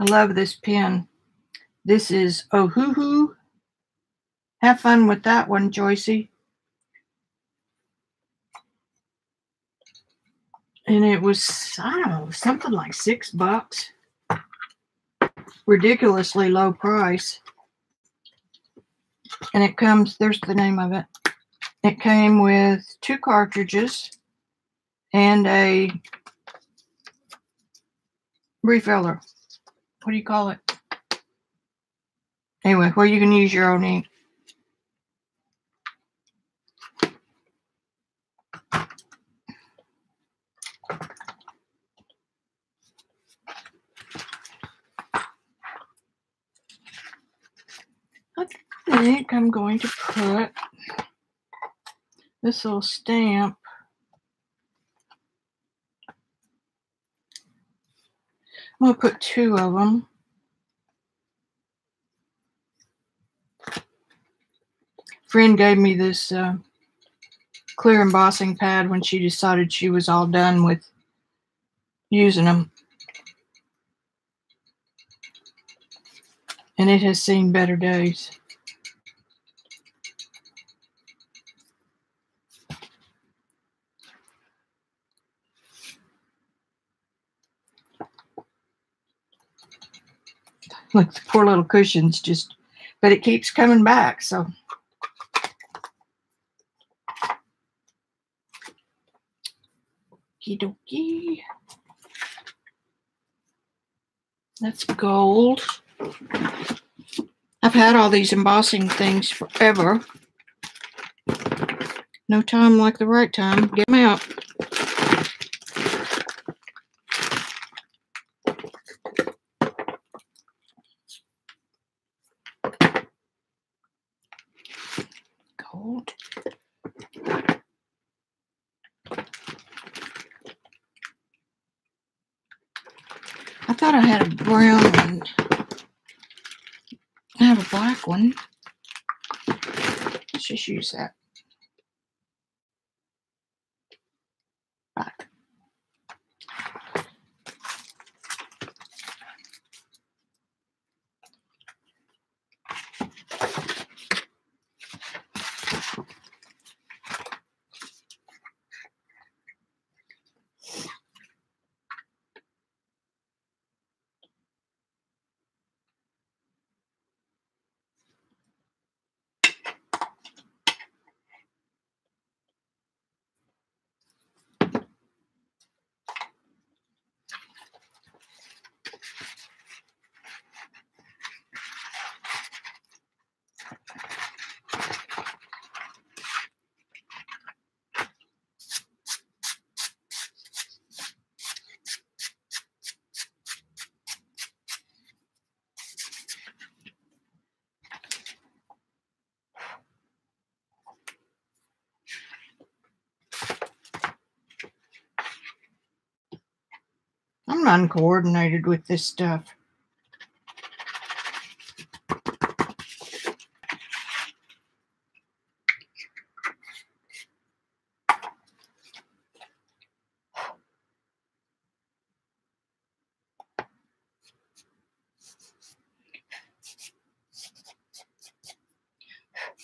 Speaker 1: I love this pen. This is Ohuhu. Have fun with that one, Joycey. And it was, I don't know, something like six bucks. Ridiculously low price. And it comes, there's the name of it. It came with two cartridges and a refiller. What do you call it? Anyway, where you can use your own ink. I think I'm going to put this little stamp I'm going to put two of them. Friend gave me this uh, clear embossing pad when she decided she was all done with using them. And it has seen better days. Look, the poor little cushion's just, but it keeps coming back. So Okie dokie. That's gold. I've had all these embossing things forever. No time like the right time. Get them out. Gold. I thought I had a brown one. I have a black one. Let's just use that. Black. I'm uncoordinated with this stuff.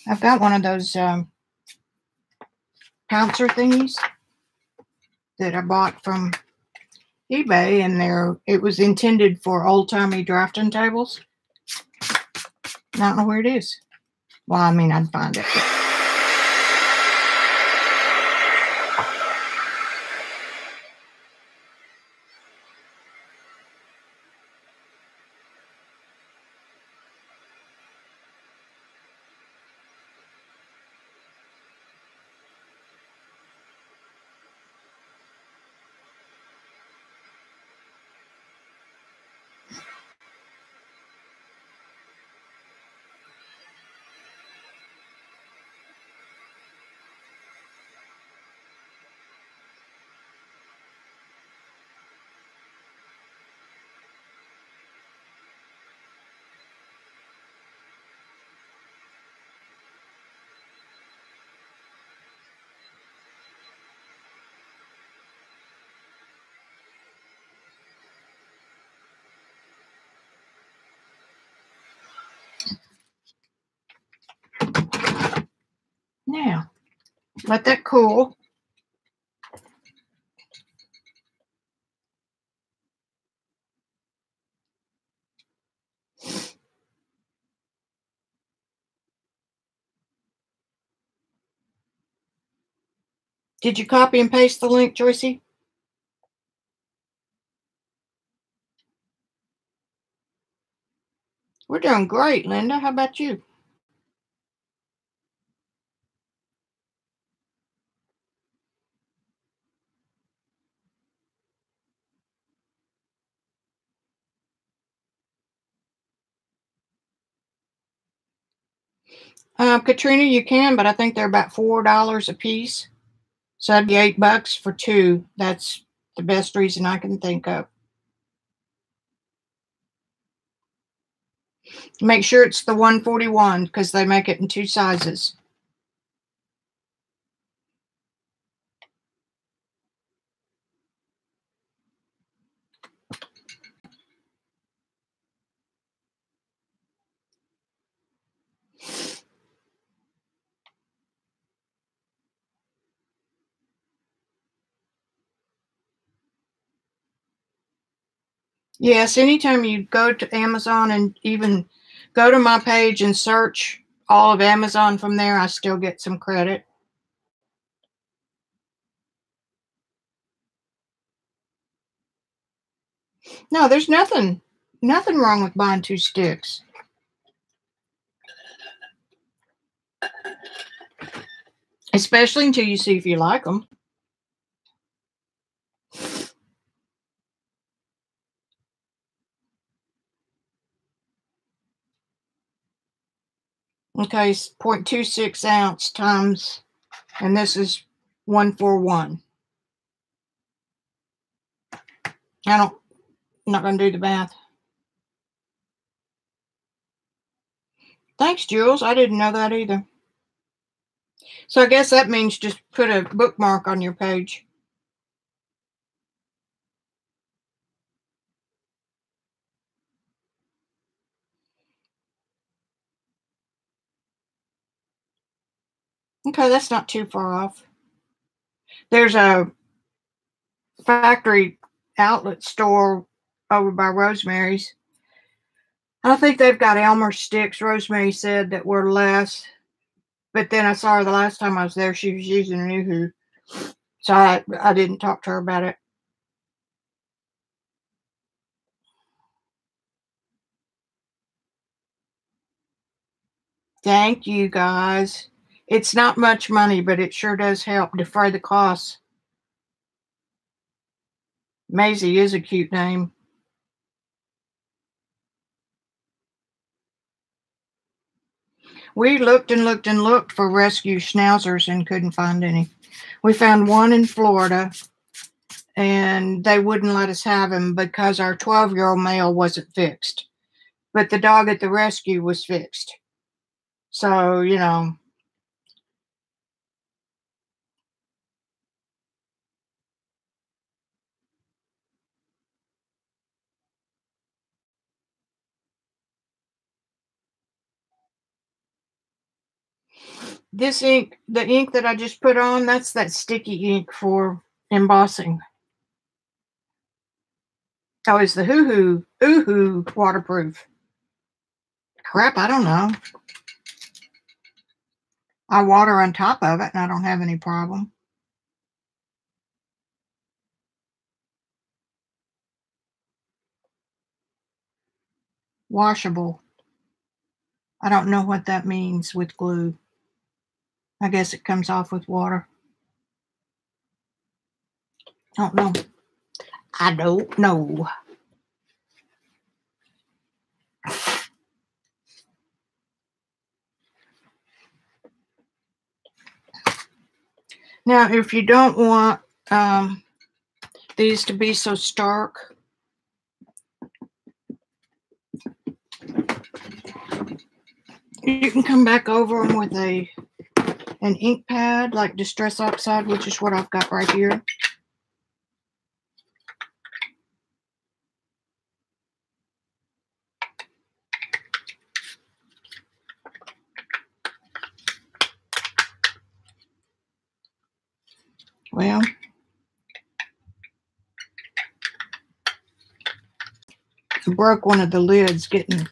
Speaker 1: I've got one of those um, pouncer thingies that I bought from eBay, and there it was intended for old timey drafting tables. I don't know where it is. Well, I mean, I'd find it. Let that cool. Did you copy and paste the link, Joycey? We're doing great, Linda. How about you? Uh, Katrina, you can, but I think they're about four dollars a piece. So that'd be eight bucks for two. That's the best reason I can think of. Make sure it's the 141 because they make it in two sizes. Yes, anytime you go to Amazon and even go to my page and search all of Amazon from there, I still get some credit. No, there's nothing, nothing wrong with buying two sticks. Especially until you see if you like them. Okay, 0.26 ounce times, and this is 141. I don't, I'm not going to do the math. Thanks, Jules. I didn't know that either. So I guess that means just put a bookmark on your page. Okay, that's not too far off. There's a factory outlet store over by Rosemary's. I think they've got Elmer sticks, Rosemary said, that were less. But then I saw her the last time I was there. She was using Noohoo. So I, I didn't talk to her about it. Thank you, guys. It's not much money, but it sure does help defray the costs. Maisie is a cute name. We looked and looked and looked for rescue schnauzers and couldn't find any. We found one in Florida and they wouldn't let us have him because our 12 year old male wasn't fixed. But the dog at the rescue was fixed. So, you know, this ink, the ink that I just put on, that's that sticky ink for embossing. Oh, is the hoo hoo ooh hoo waterproof? Crap, I don't know. I water on top of it and I don't have any problem. Washable. I don't know what that means with glue. I guess it comes off with water. Don't know. I don't know. Now, if you don't want um, these to be so stark, you can come back over them with a an ink pad like Distress Oxide, which is what I've got right here. Well, I broke one of the lids getting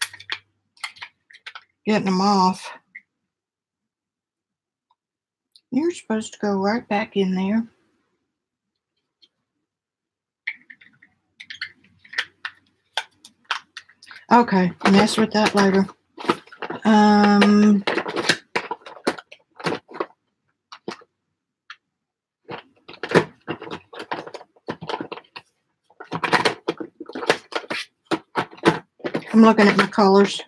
Speaker 1: getting them off. You're supposed to go right back in there. Okay, mess with that later. Um, I'm looking at my colors.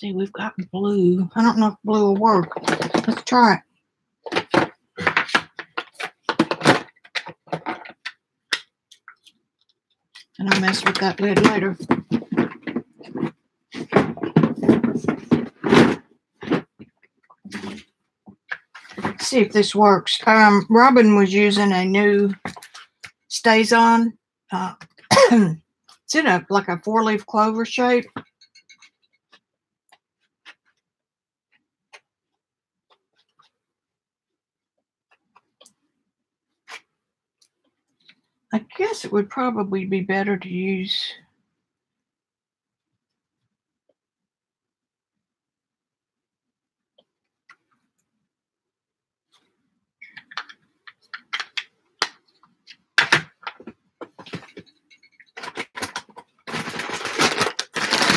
Speaker 1: See, we've got blue. I don't know if blue will work. Let's try it. And I'll mess with that lid later. see if this works. Um, Robyn was using a new StazOn. Uh, it's in a like a four leaf clover shape. I guess it would probably be better to use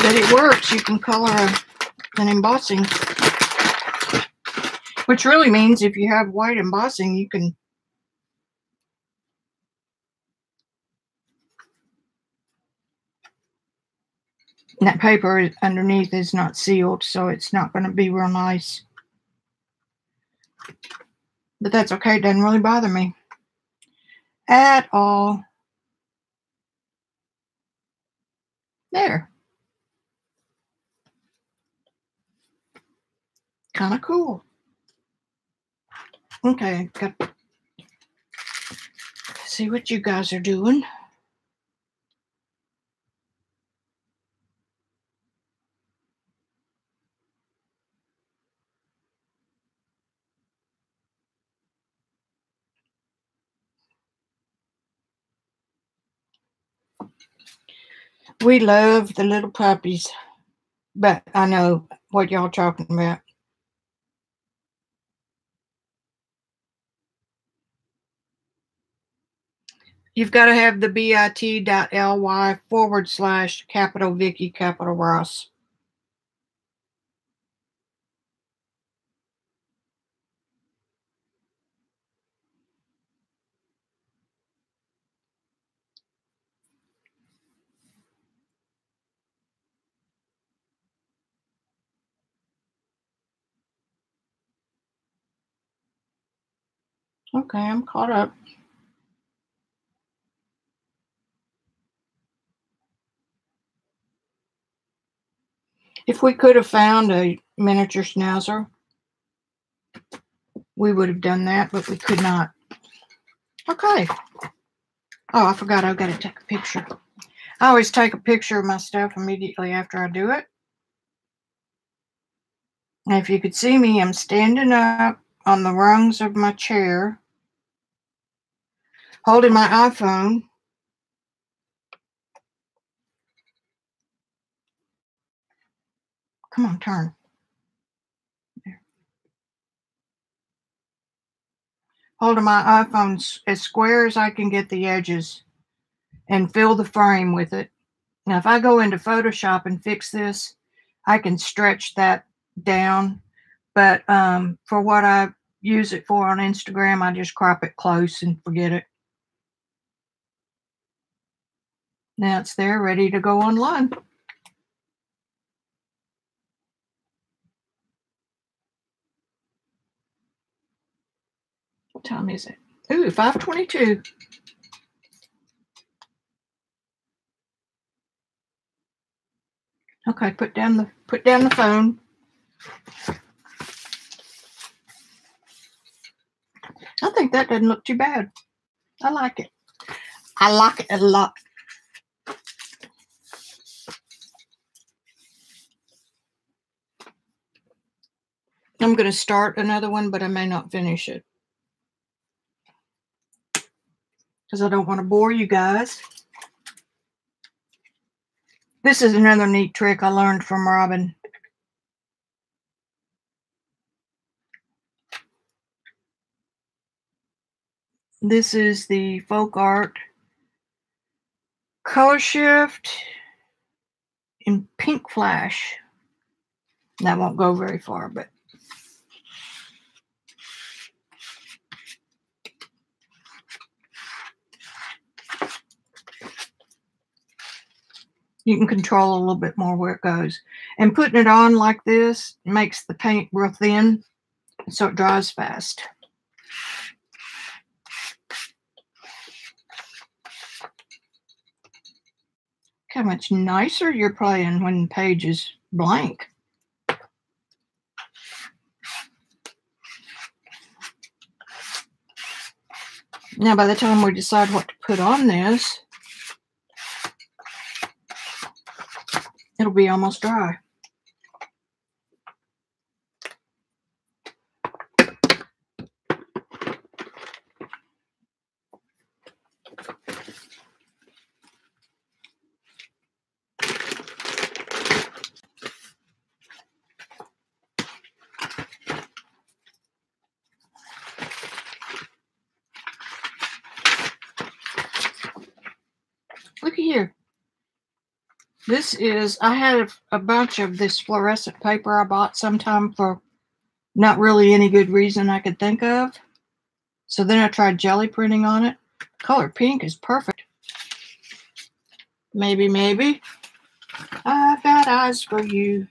Speaker 1: that it works. You can color a, an embossing, which really means if you have white embossing, you can that paper underneath is not sealed, so it's not going to be real nice. But that's okay. It doesn't really bother me at all. There. kind of cool. Okay, got see what you guys are doing. We love the little puppies, but I know what y'all talking about. You've got to have the bit.ly forward slash capital Vicki capital Ross. Okay, I'm caught up. If we could have found a miniature schnauzer, we would have done that, but we could not. Okay. Oh, I forgot I've got to take a picture. I always take a picture of my stuff immediately after I do it. And if you could see me, I'm standing up on the rungs of my chair, holding my iPhone Come on, turn. Holding my iPhone as square as I can get the edges and fill the frame with it. Now, if I go into Photoshop and fix this, I can stretch that down. But um, for what I use it for on Instagram, I just crop it close and forget it. Now it's there, ready to go online. What time is it? Ooh, 522. Okay, put down the put down the phone. I think that doesn't look too bad. I like it. I like it a lot. I'm going to start another one, but I may not finish it. because I don't want to bore you guys. This is another neat trick I learned from Robyn. This is the Folk Art Color Shift in Pink Flash. That won't go very far, but you can control a little bit more where it goes. And putting it on like this makes the paint real thin so it dries fast. How much nicer you're playing when the page is blank. Now, by the time we decide what to put on this, it'll be almost dry. Look here. Is, I had a bunch of this fluorescent paper I bought sometime for not really any good reason I could think of. So then I tried jelly printing on it. Color pink is perfect. Maybe, maybe. I've got eyes for you.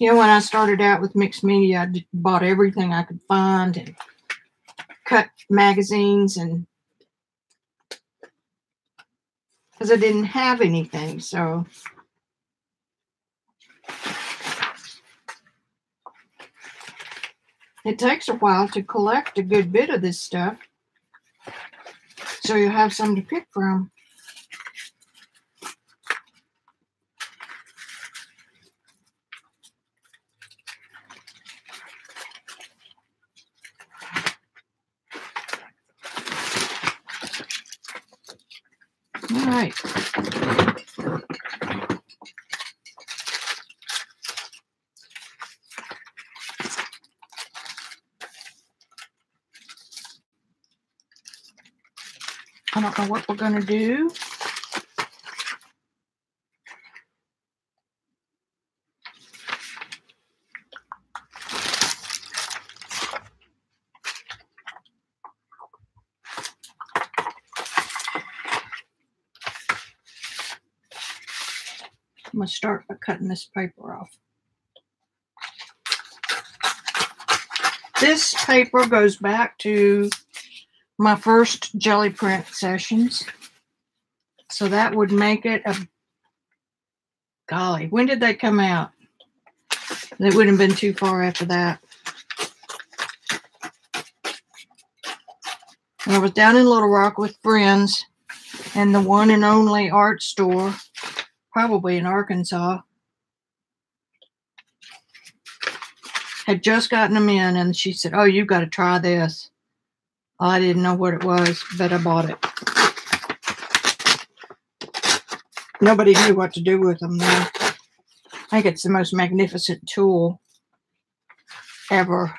Speaker 1: You know, when I started out with mixed media, I bought everything I could find and cut magazines and because I didn't have anything. So it takes a while to collect a good bit of this stuff. So you have some to pick from. All right. I don't know what we're going to do. I'm going to start by cutting this paper off. This paper goes back to my first jelly print sessions. So that would make it a golly. When did they come out? It wouldn't have been too far after that. And I was down in Little Rock with friends and the one and only art store, probably in Arkansas, had just gotten them in and she said, Oh, you've got to try this. I didn't know what it was, but I bought it. Nobody knew what to do with them though. I think it's the most magnificent tool ever.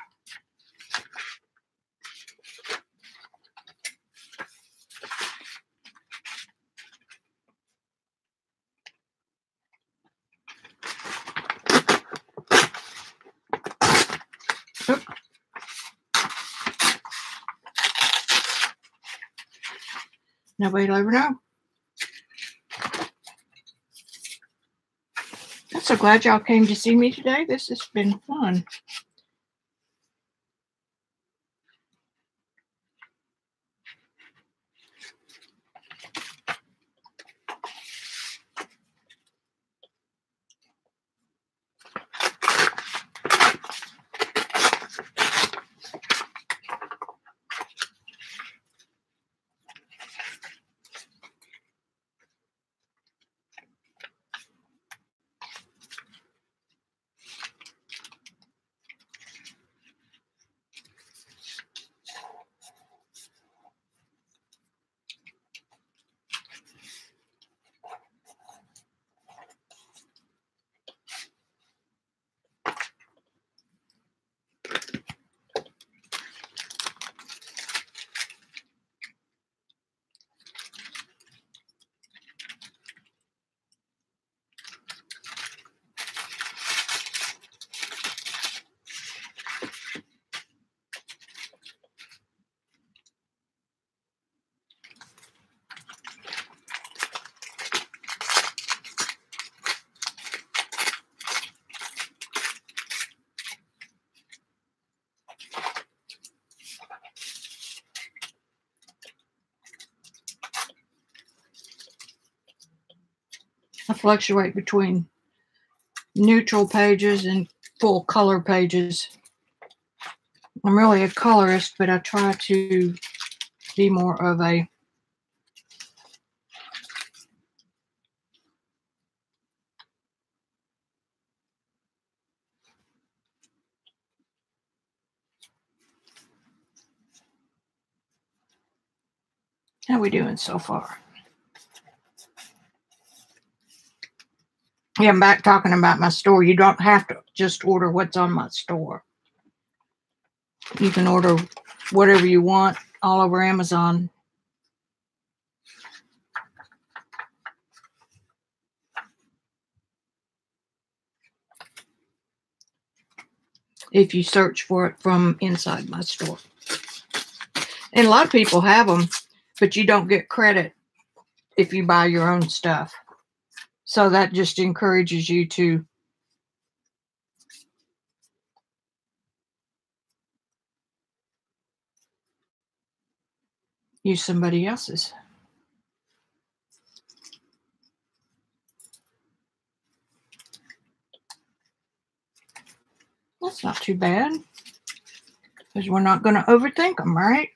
Speaker 1: Nobody'll ever know. I'm so glad y'all came to see me today. This has been fun. Fluctuate between neutral pages and full color pages. I'm really a colorist, but I try to be more of a How we doing so far? I'm back talking about my store. You don't have to just order what's on my store. You can order whatever you want all over Amazon. If you search for it from inside my store. And a lot of people have them, but you don't get credit if you buy your own stuff. So that just encourages you to use somebody else's. That's not too bad. Because we're not going to overthink them, right?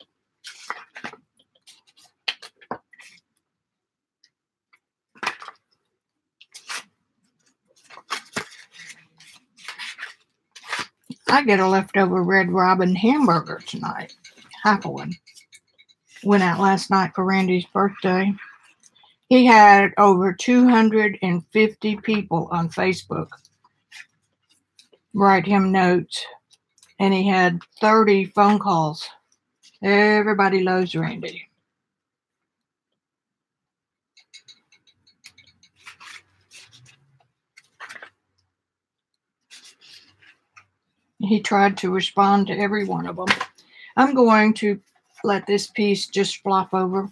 Speaker 1: I get a leftover Red Robin hamburger tonight. Half a one. Went out last night for Randy's birthday. He had over 250 people on Facebook write him notes, and he had 30 phone calls. Everybody loves Randy. He tried to respond to every one of them. I'm going to let this piece just flop over.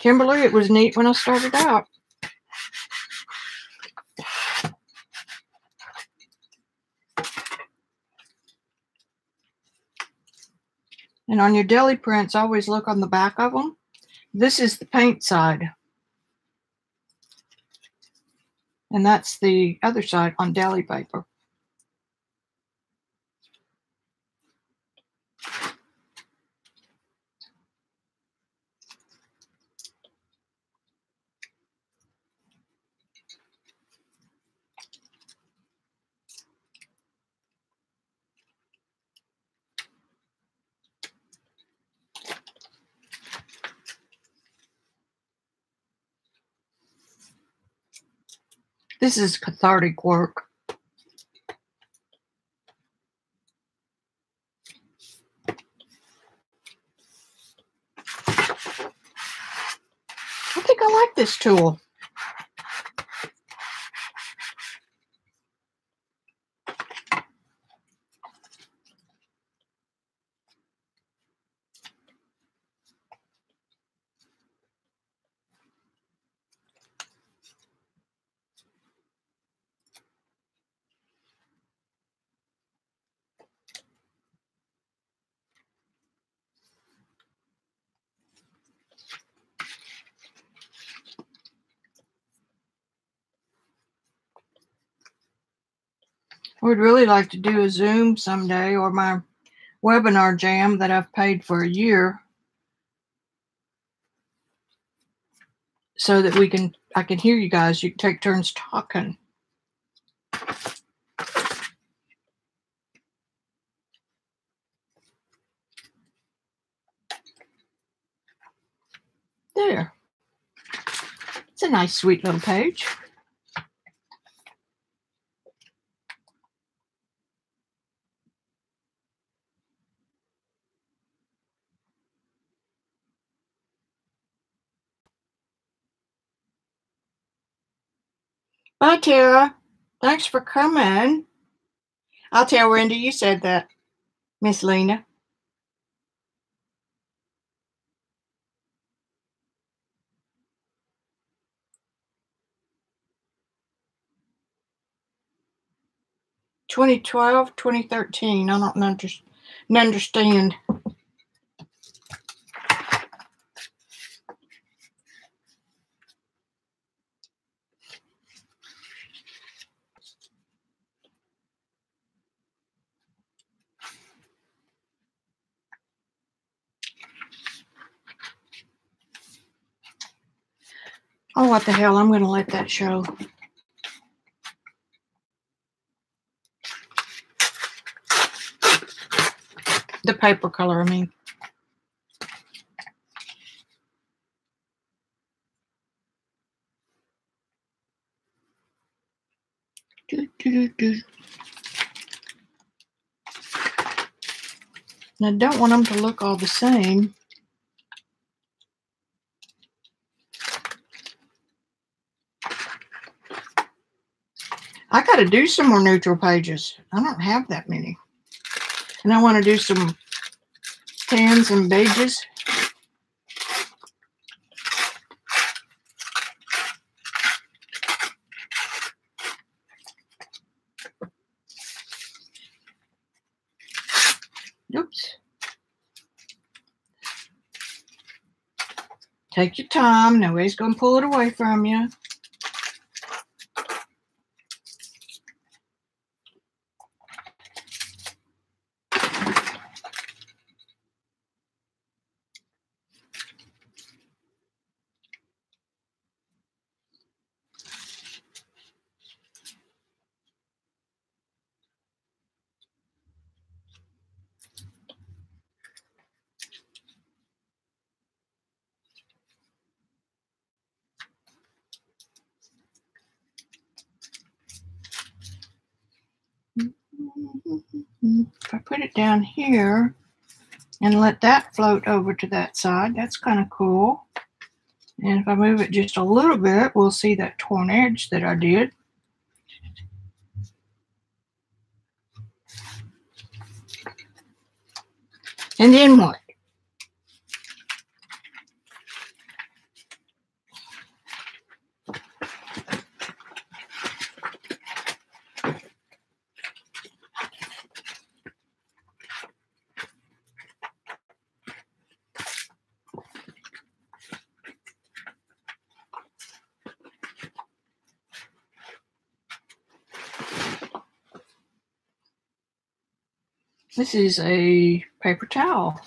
Speaker 1: Kimberly, it was neat when I started out. And on your deli prints, always look on the back of them. This is the paint side. And that's the other side on deli paper. This is cathartic work. I think I like this tool. Would really like to do a Zoom someday or my webinar jam that I've paid for a year so that we can I can hear you guys. You take turns talking. There. It's a nice, sweet little page. Bye, Tara. Thanks for coming. Oh, I'll tell Randy you said that, Miss Lena. Twenty twelve, twenty thirteen. I don't understand. Oh, what the hell? I'm going to let that show. The paper color, I mean. Do, do, do. And I don't want them to look all the same. I got to do some more neutral pages. I don't have that many. And I want to do some tans and beiges. Oops. Take your time. Nobody's going to pull it away from you. If I put it down here and let that float over to that side, that's kind of cool. And if I move it just a little bit, we'll see that torn edge that I did. And then what? This is a paper towel.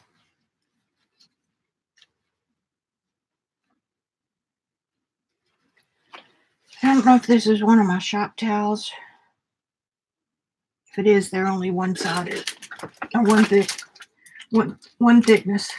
Speaker 1: I don't know if this is one of my shop towels. If it is, they're only one sided or one thick, one one thickness.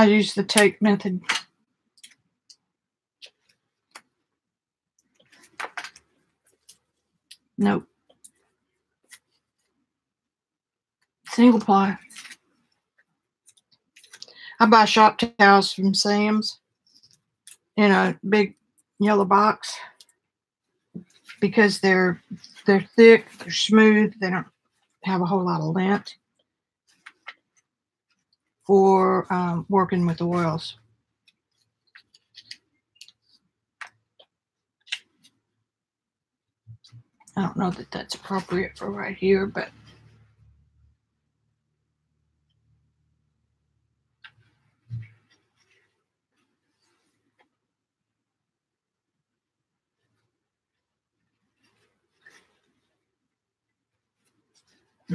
Speaker 1: I use the tape method. Nope. Single ply. I buy shop towels from Sam's in a big yellow box because they're they're thick, they're smooth, they don't have a whole lot of lint for um, working with the oils. I don't know that that's appropriate for right here, but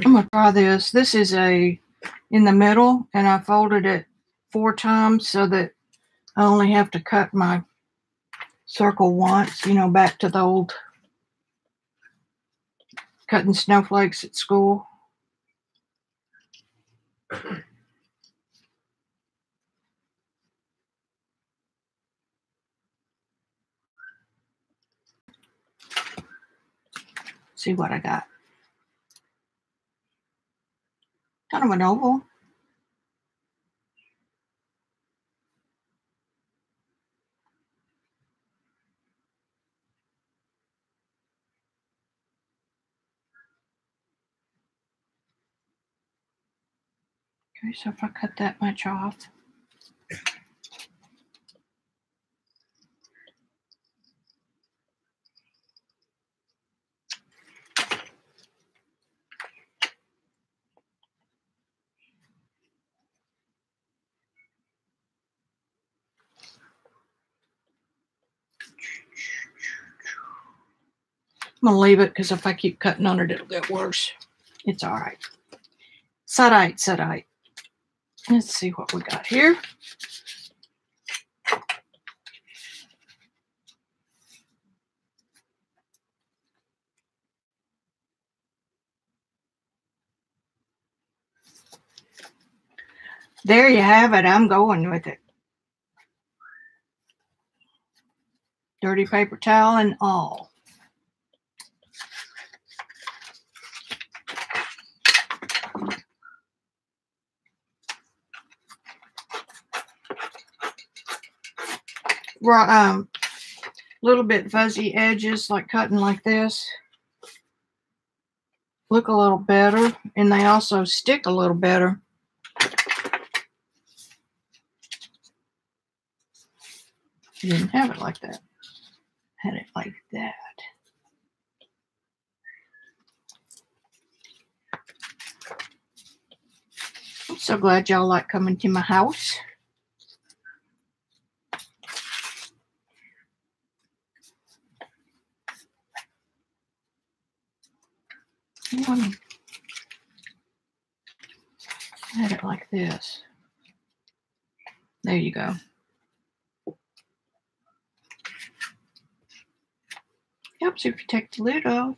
Speaker 1: I'm gonna try this. This is a in the middle and I folded it four times so that I only have to cut my circle once, you know, back to the old cutting snowflakes at school. See what I got. Kind of an oval. Okay, so if I cut that much off. I'm gonna leave it because if I keep cutting on it, it'll get worse. It's all right. Side side Let's see what we got here. There you have it. I'm going with it. Dirty paper towel and all. Um, little bit fuzzy edges, like cutting like this, look a little better, and they also stick a little better. didn't have it like that. Had it like that. I'm so glad y'all like coming to my house. had it like this. There you go. Helps if you take the lid off.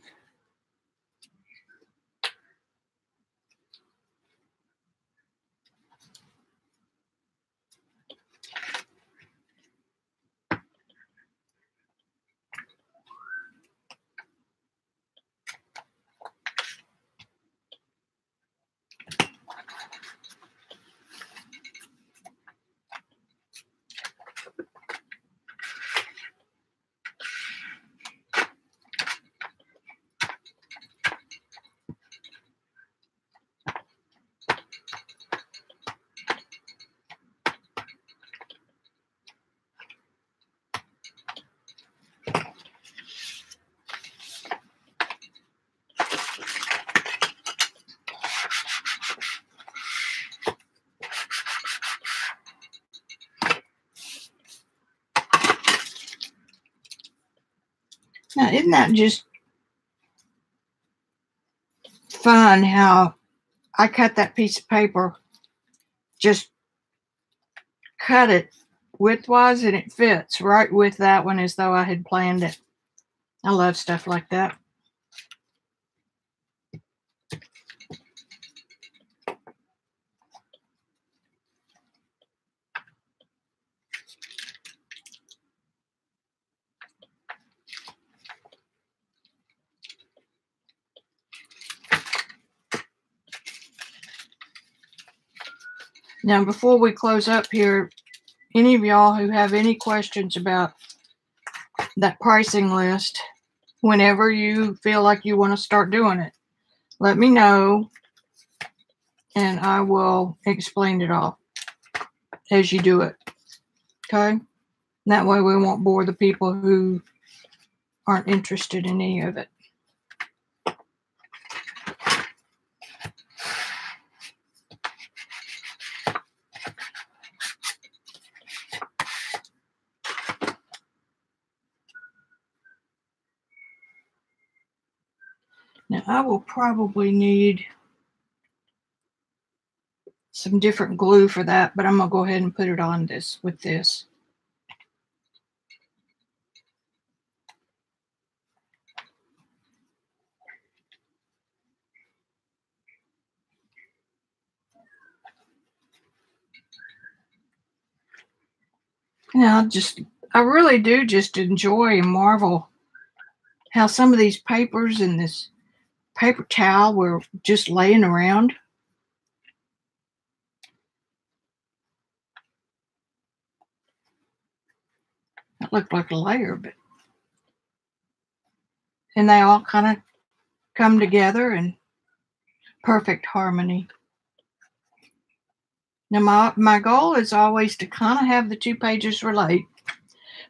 Speaker 1: Now, isn't that just fun how I cut that piece of paper, just cut it widthwise and it fits right with that one as though I had planned it. I love stuff like that. Now, before we close up here, any of y'all who have any questions about that pricing list, whenever you feel like you want to start doing it, let me know and I will explain it all as you do it. Okay? That way we won't bore the people who aren't interested in any of it. Now I will probably need some different glue for that, but I'm going to go ahead and put it on this with this. Now, just, I really do just enjoy and marvel how some of these papers and this paper towel were just laying around. That looked like a layer, but and they all kind of come together in perfect harmony. Now, my, my goal is always to kind of have the two pages relate,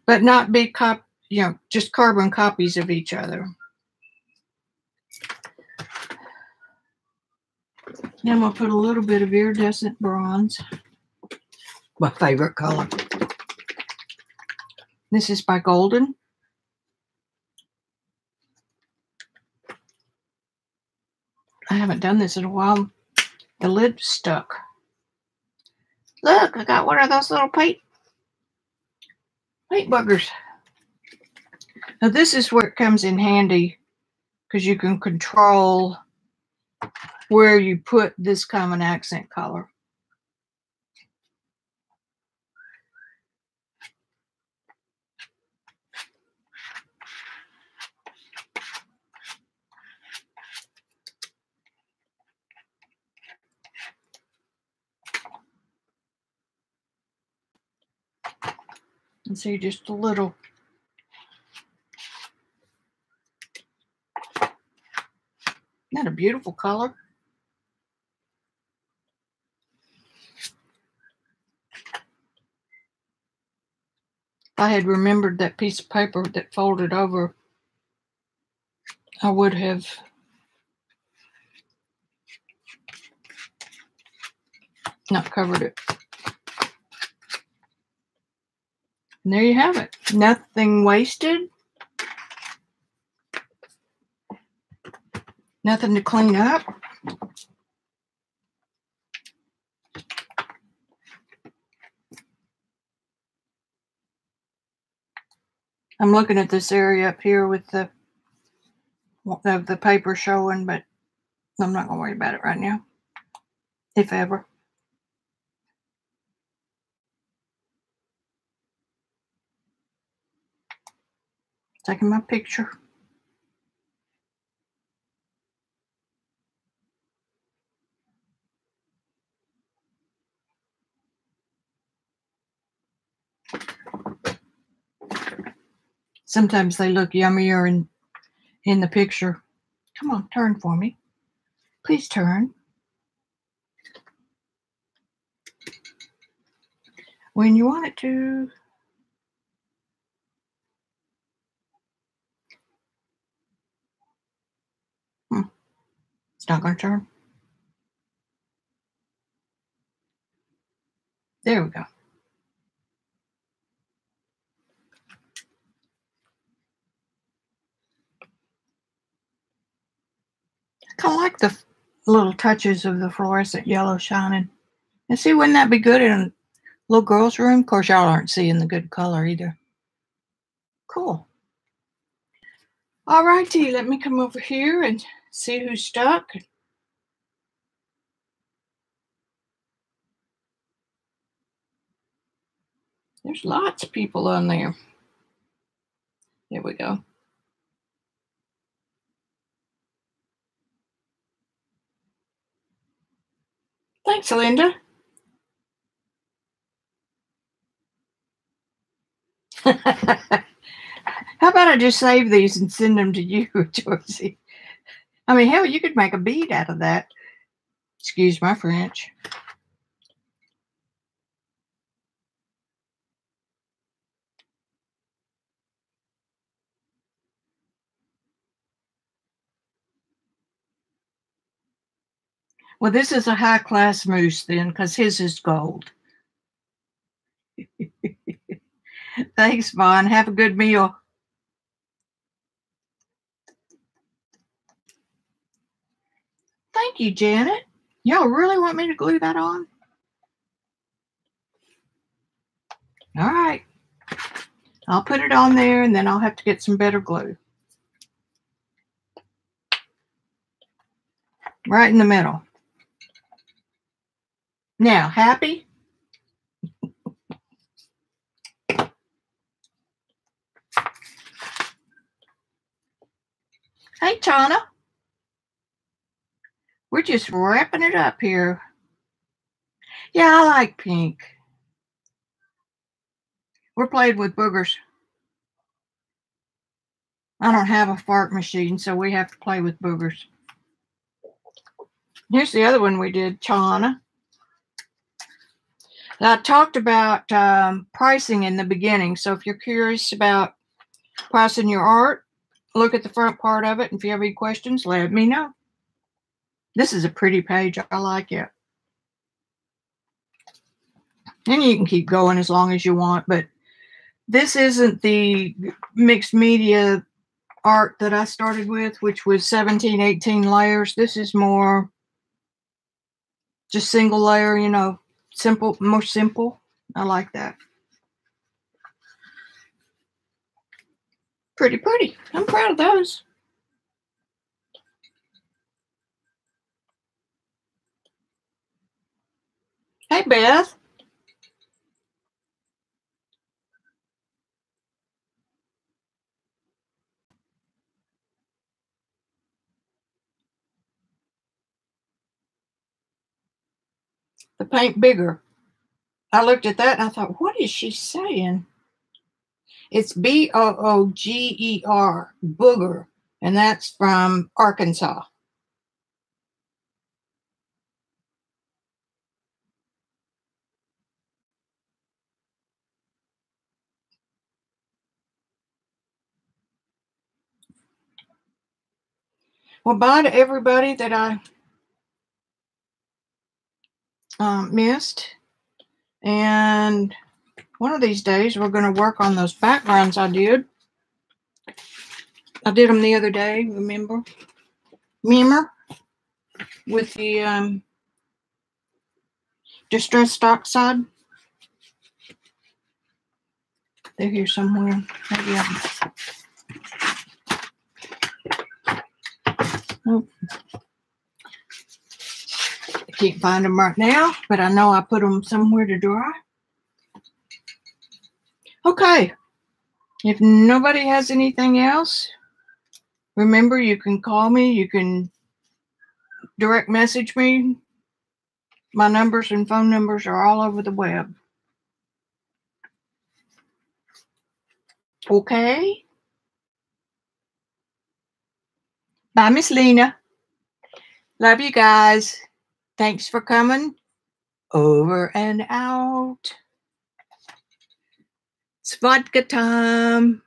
Speaker 1: but not be cop, you know, just carbon copies of each other. Now I'm going to put a little bit of iridescent bronze, my favorite color. This is by Golden. I haven't done this in a while. The lid stuck. Look, I got one of those little paint, paint buggers. Now this is where it comes in handy because you can control where you put this common accent color. and see just a little. Isn't that a beautiful color? I had remembered that piece of paper that folded over, I would have not covered it. And there you have it. Nothing wasted. Nothing to clean up. I'm looking at this area up here with the of the paper showing, but I'm not going to worry about it right now, if ever. Taking my picture. Sometimes they look yummier in in the picture. Come on, turn for me. Please turn. When you want it to. Hmm. It's not going to turn. There we go. Kind of like the little touches of the fluorescent yellow shining. And see, wouldn't that be good in a little girl's room? Of course, y'all aren't seeing the good color either. Cool. All righty, let me come over here and see who's stuck. There's lots of people on there. There we go. Thanks, Linda. How about I just save these and send them to you, Josie? I mean, hell, you could make a bead out of that. Excuse my French. Well, this is a high class moose then, because his is gold. Thanks, Vaughn. Have a good meal. Thank you, Janet. Y'all really want me to glue that on? All right. I'll put it on there and then I'll have to get some better glue. Right in the middle. Now, happy? Hey, Chana. We're just wrapping it up here. Yeah, I like pink. We're playing with boogers. I don't have a fart machine, so we have to play with boogers. Here's the other one we did, Chana. I talked about um, pricing in the beginning. So if you're curious about pricing your art, look at the front part of it. And if you have any questions, let me know. This is a pretty page. I like it. And you can keep going as long as you want, but this isn't the mixed media art that I started with, which was 17, 18 layers. This is more just single layer, you know, simple, more simple. I like that. Pretty pretty. I'm proud of those. Hey, Beth. The paint bigger. I looked at that and I thought, what is she saying? It's B O O G E R, booger, and that's from Arkansas. Well, bye to everybody that I um, missed. And one of these days, we're going to work on those backgrounds I did. I did them the other day, remember? Remember? With the um, distressed oxide. They're here somewhere. Maybe I Oh. Can't find them right now, but I know I put them somewhere to dry. Okay. If nobody has anything else, remember you can call me, you can direct message me. My numbers and phone numbers are all over the web. Okay. Bye, Miss Lena. Love you guys. Thanks for coming. Over and out. It's vodka time.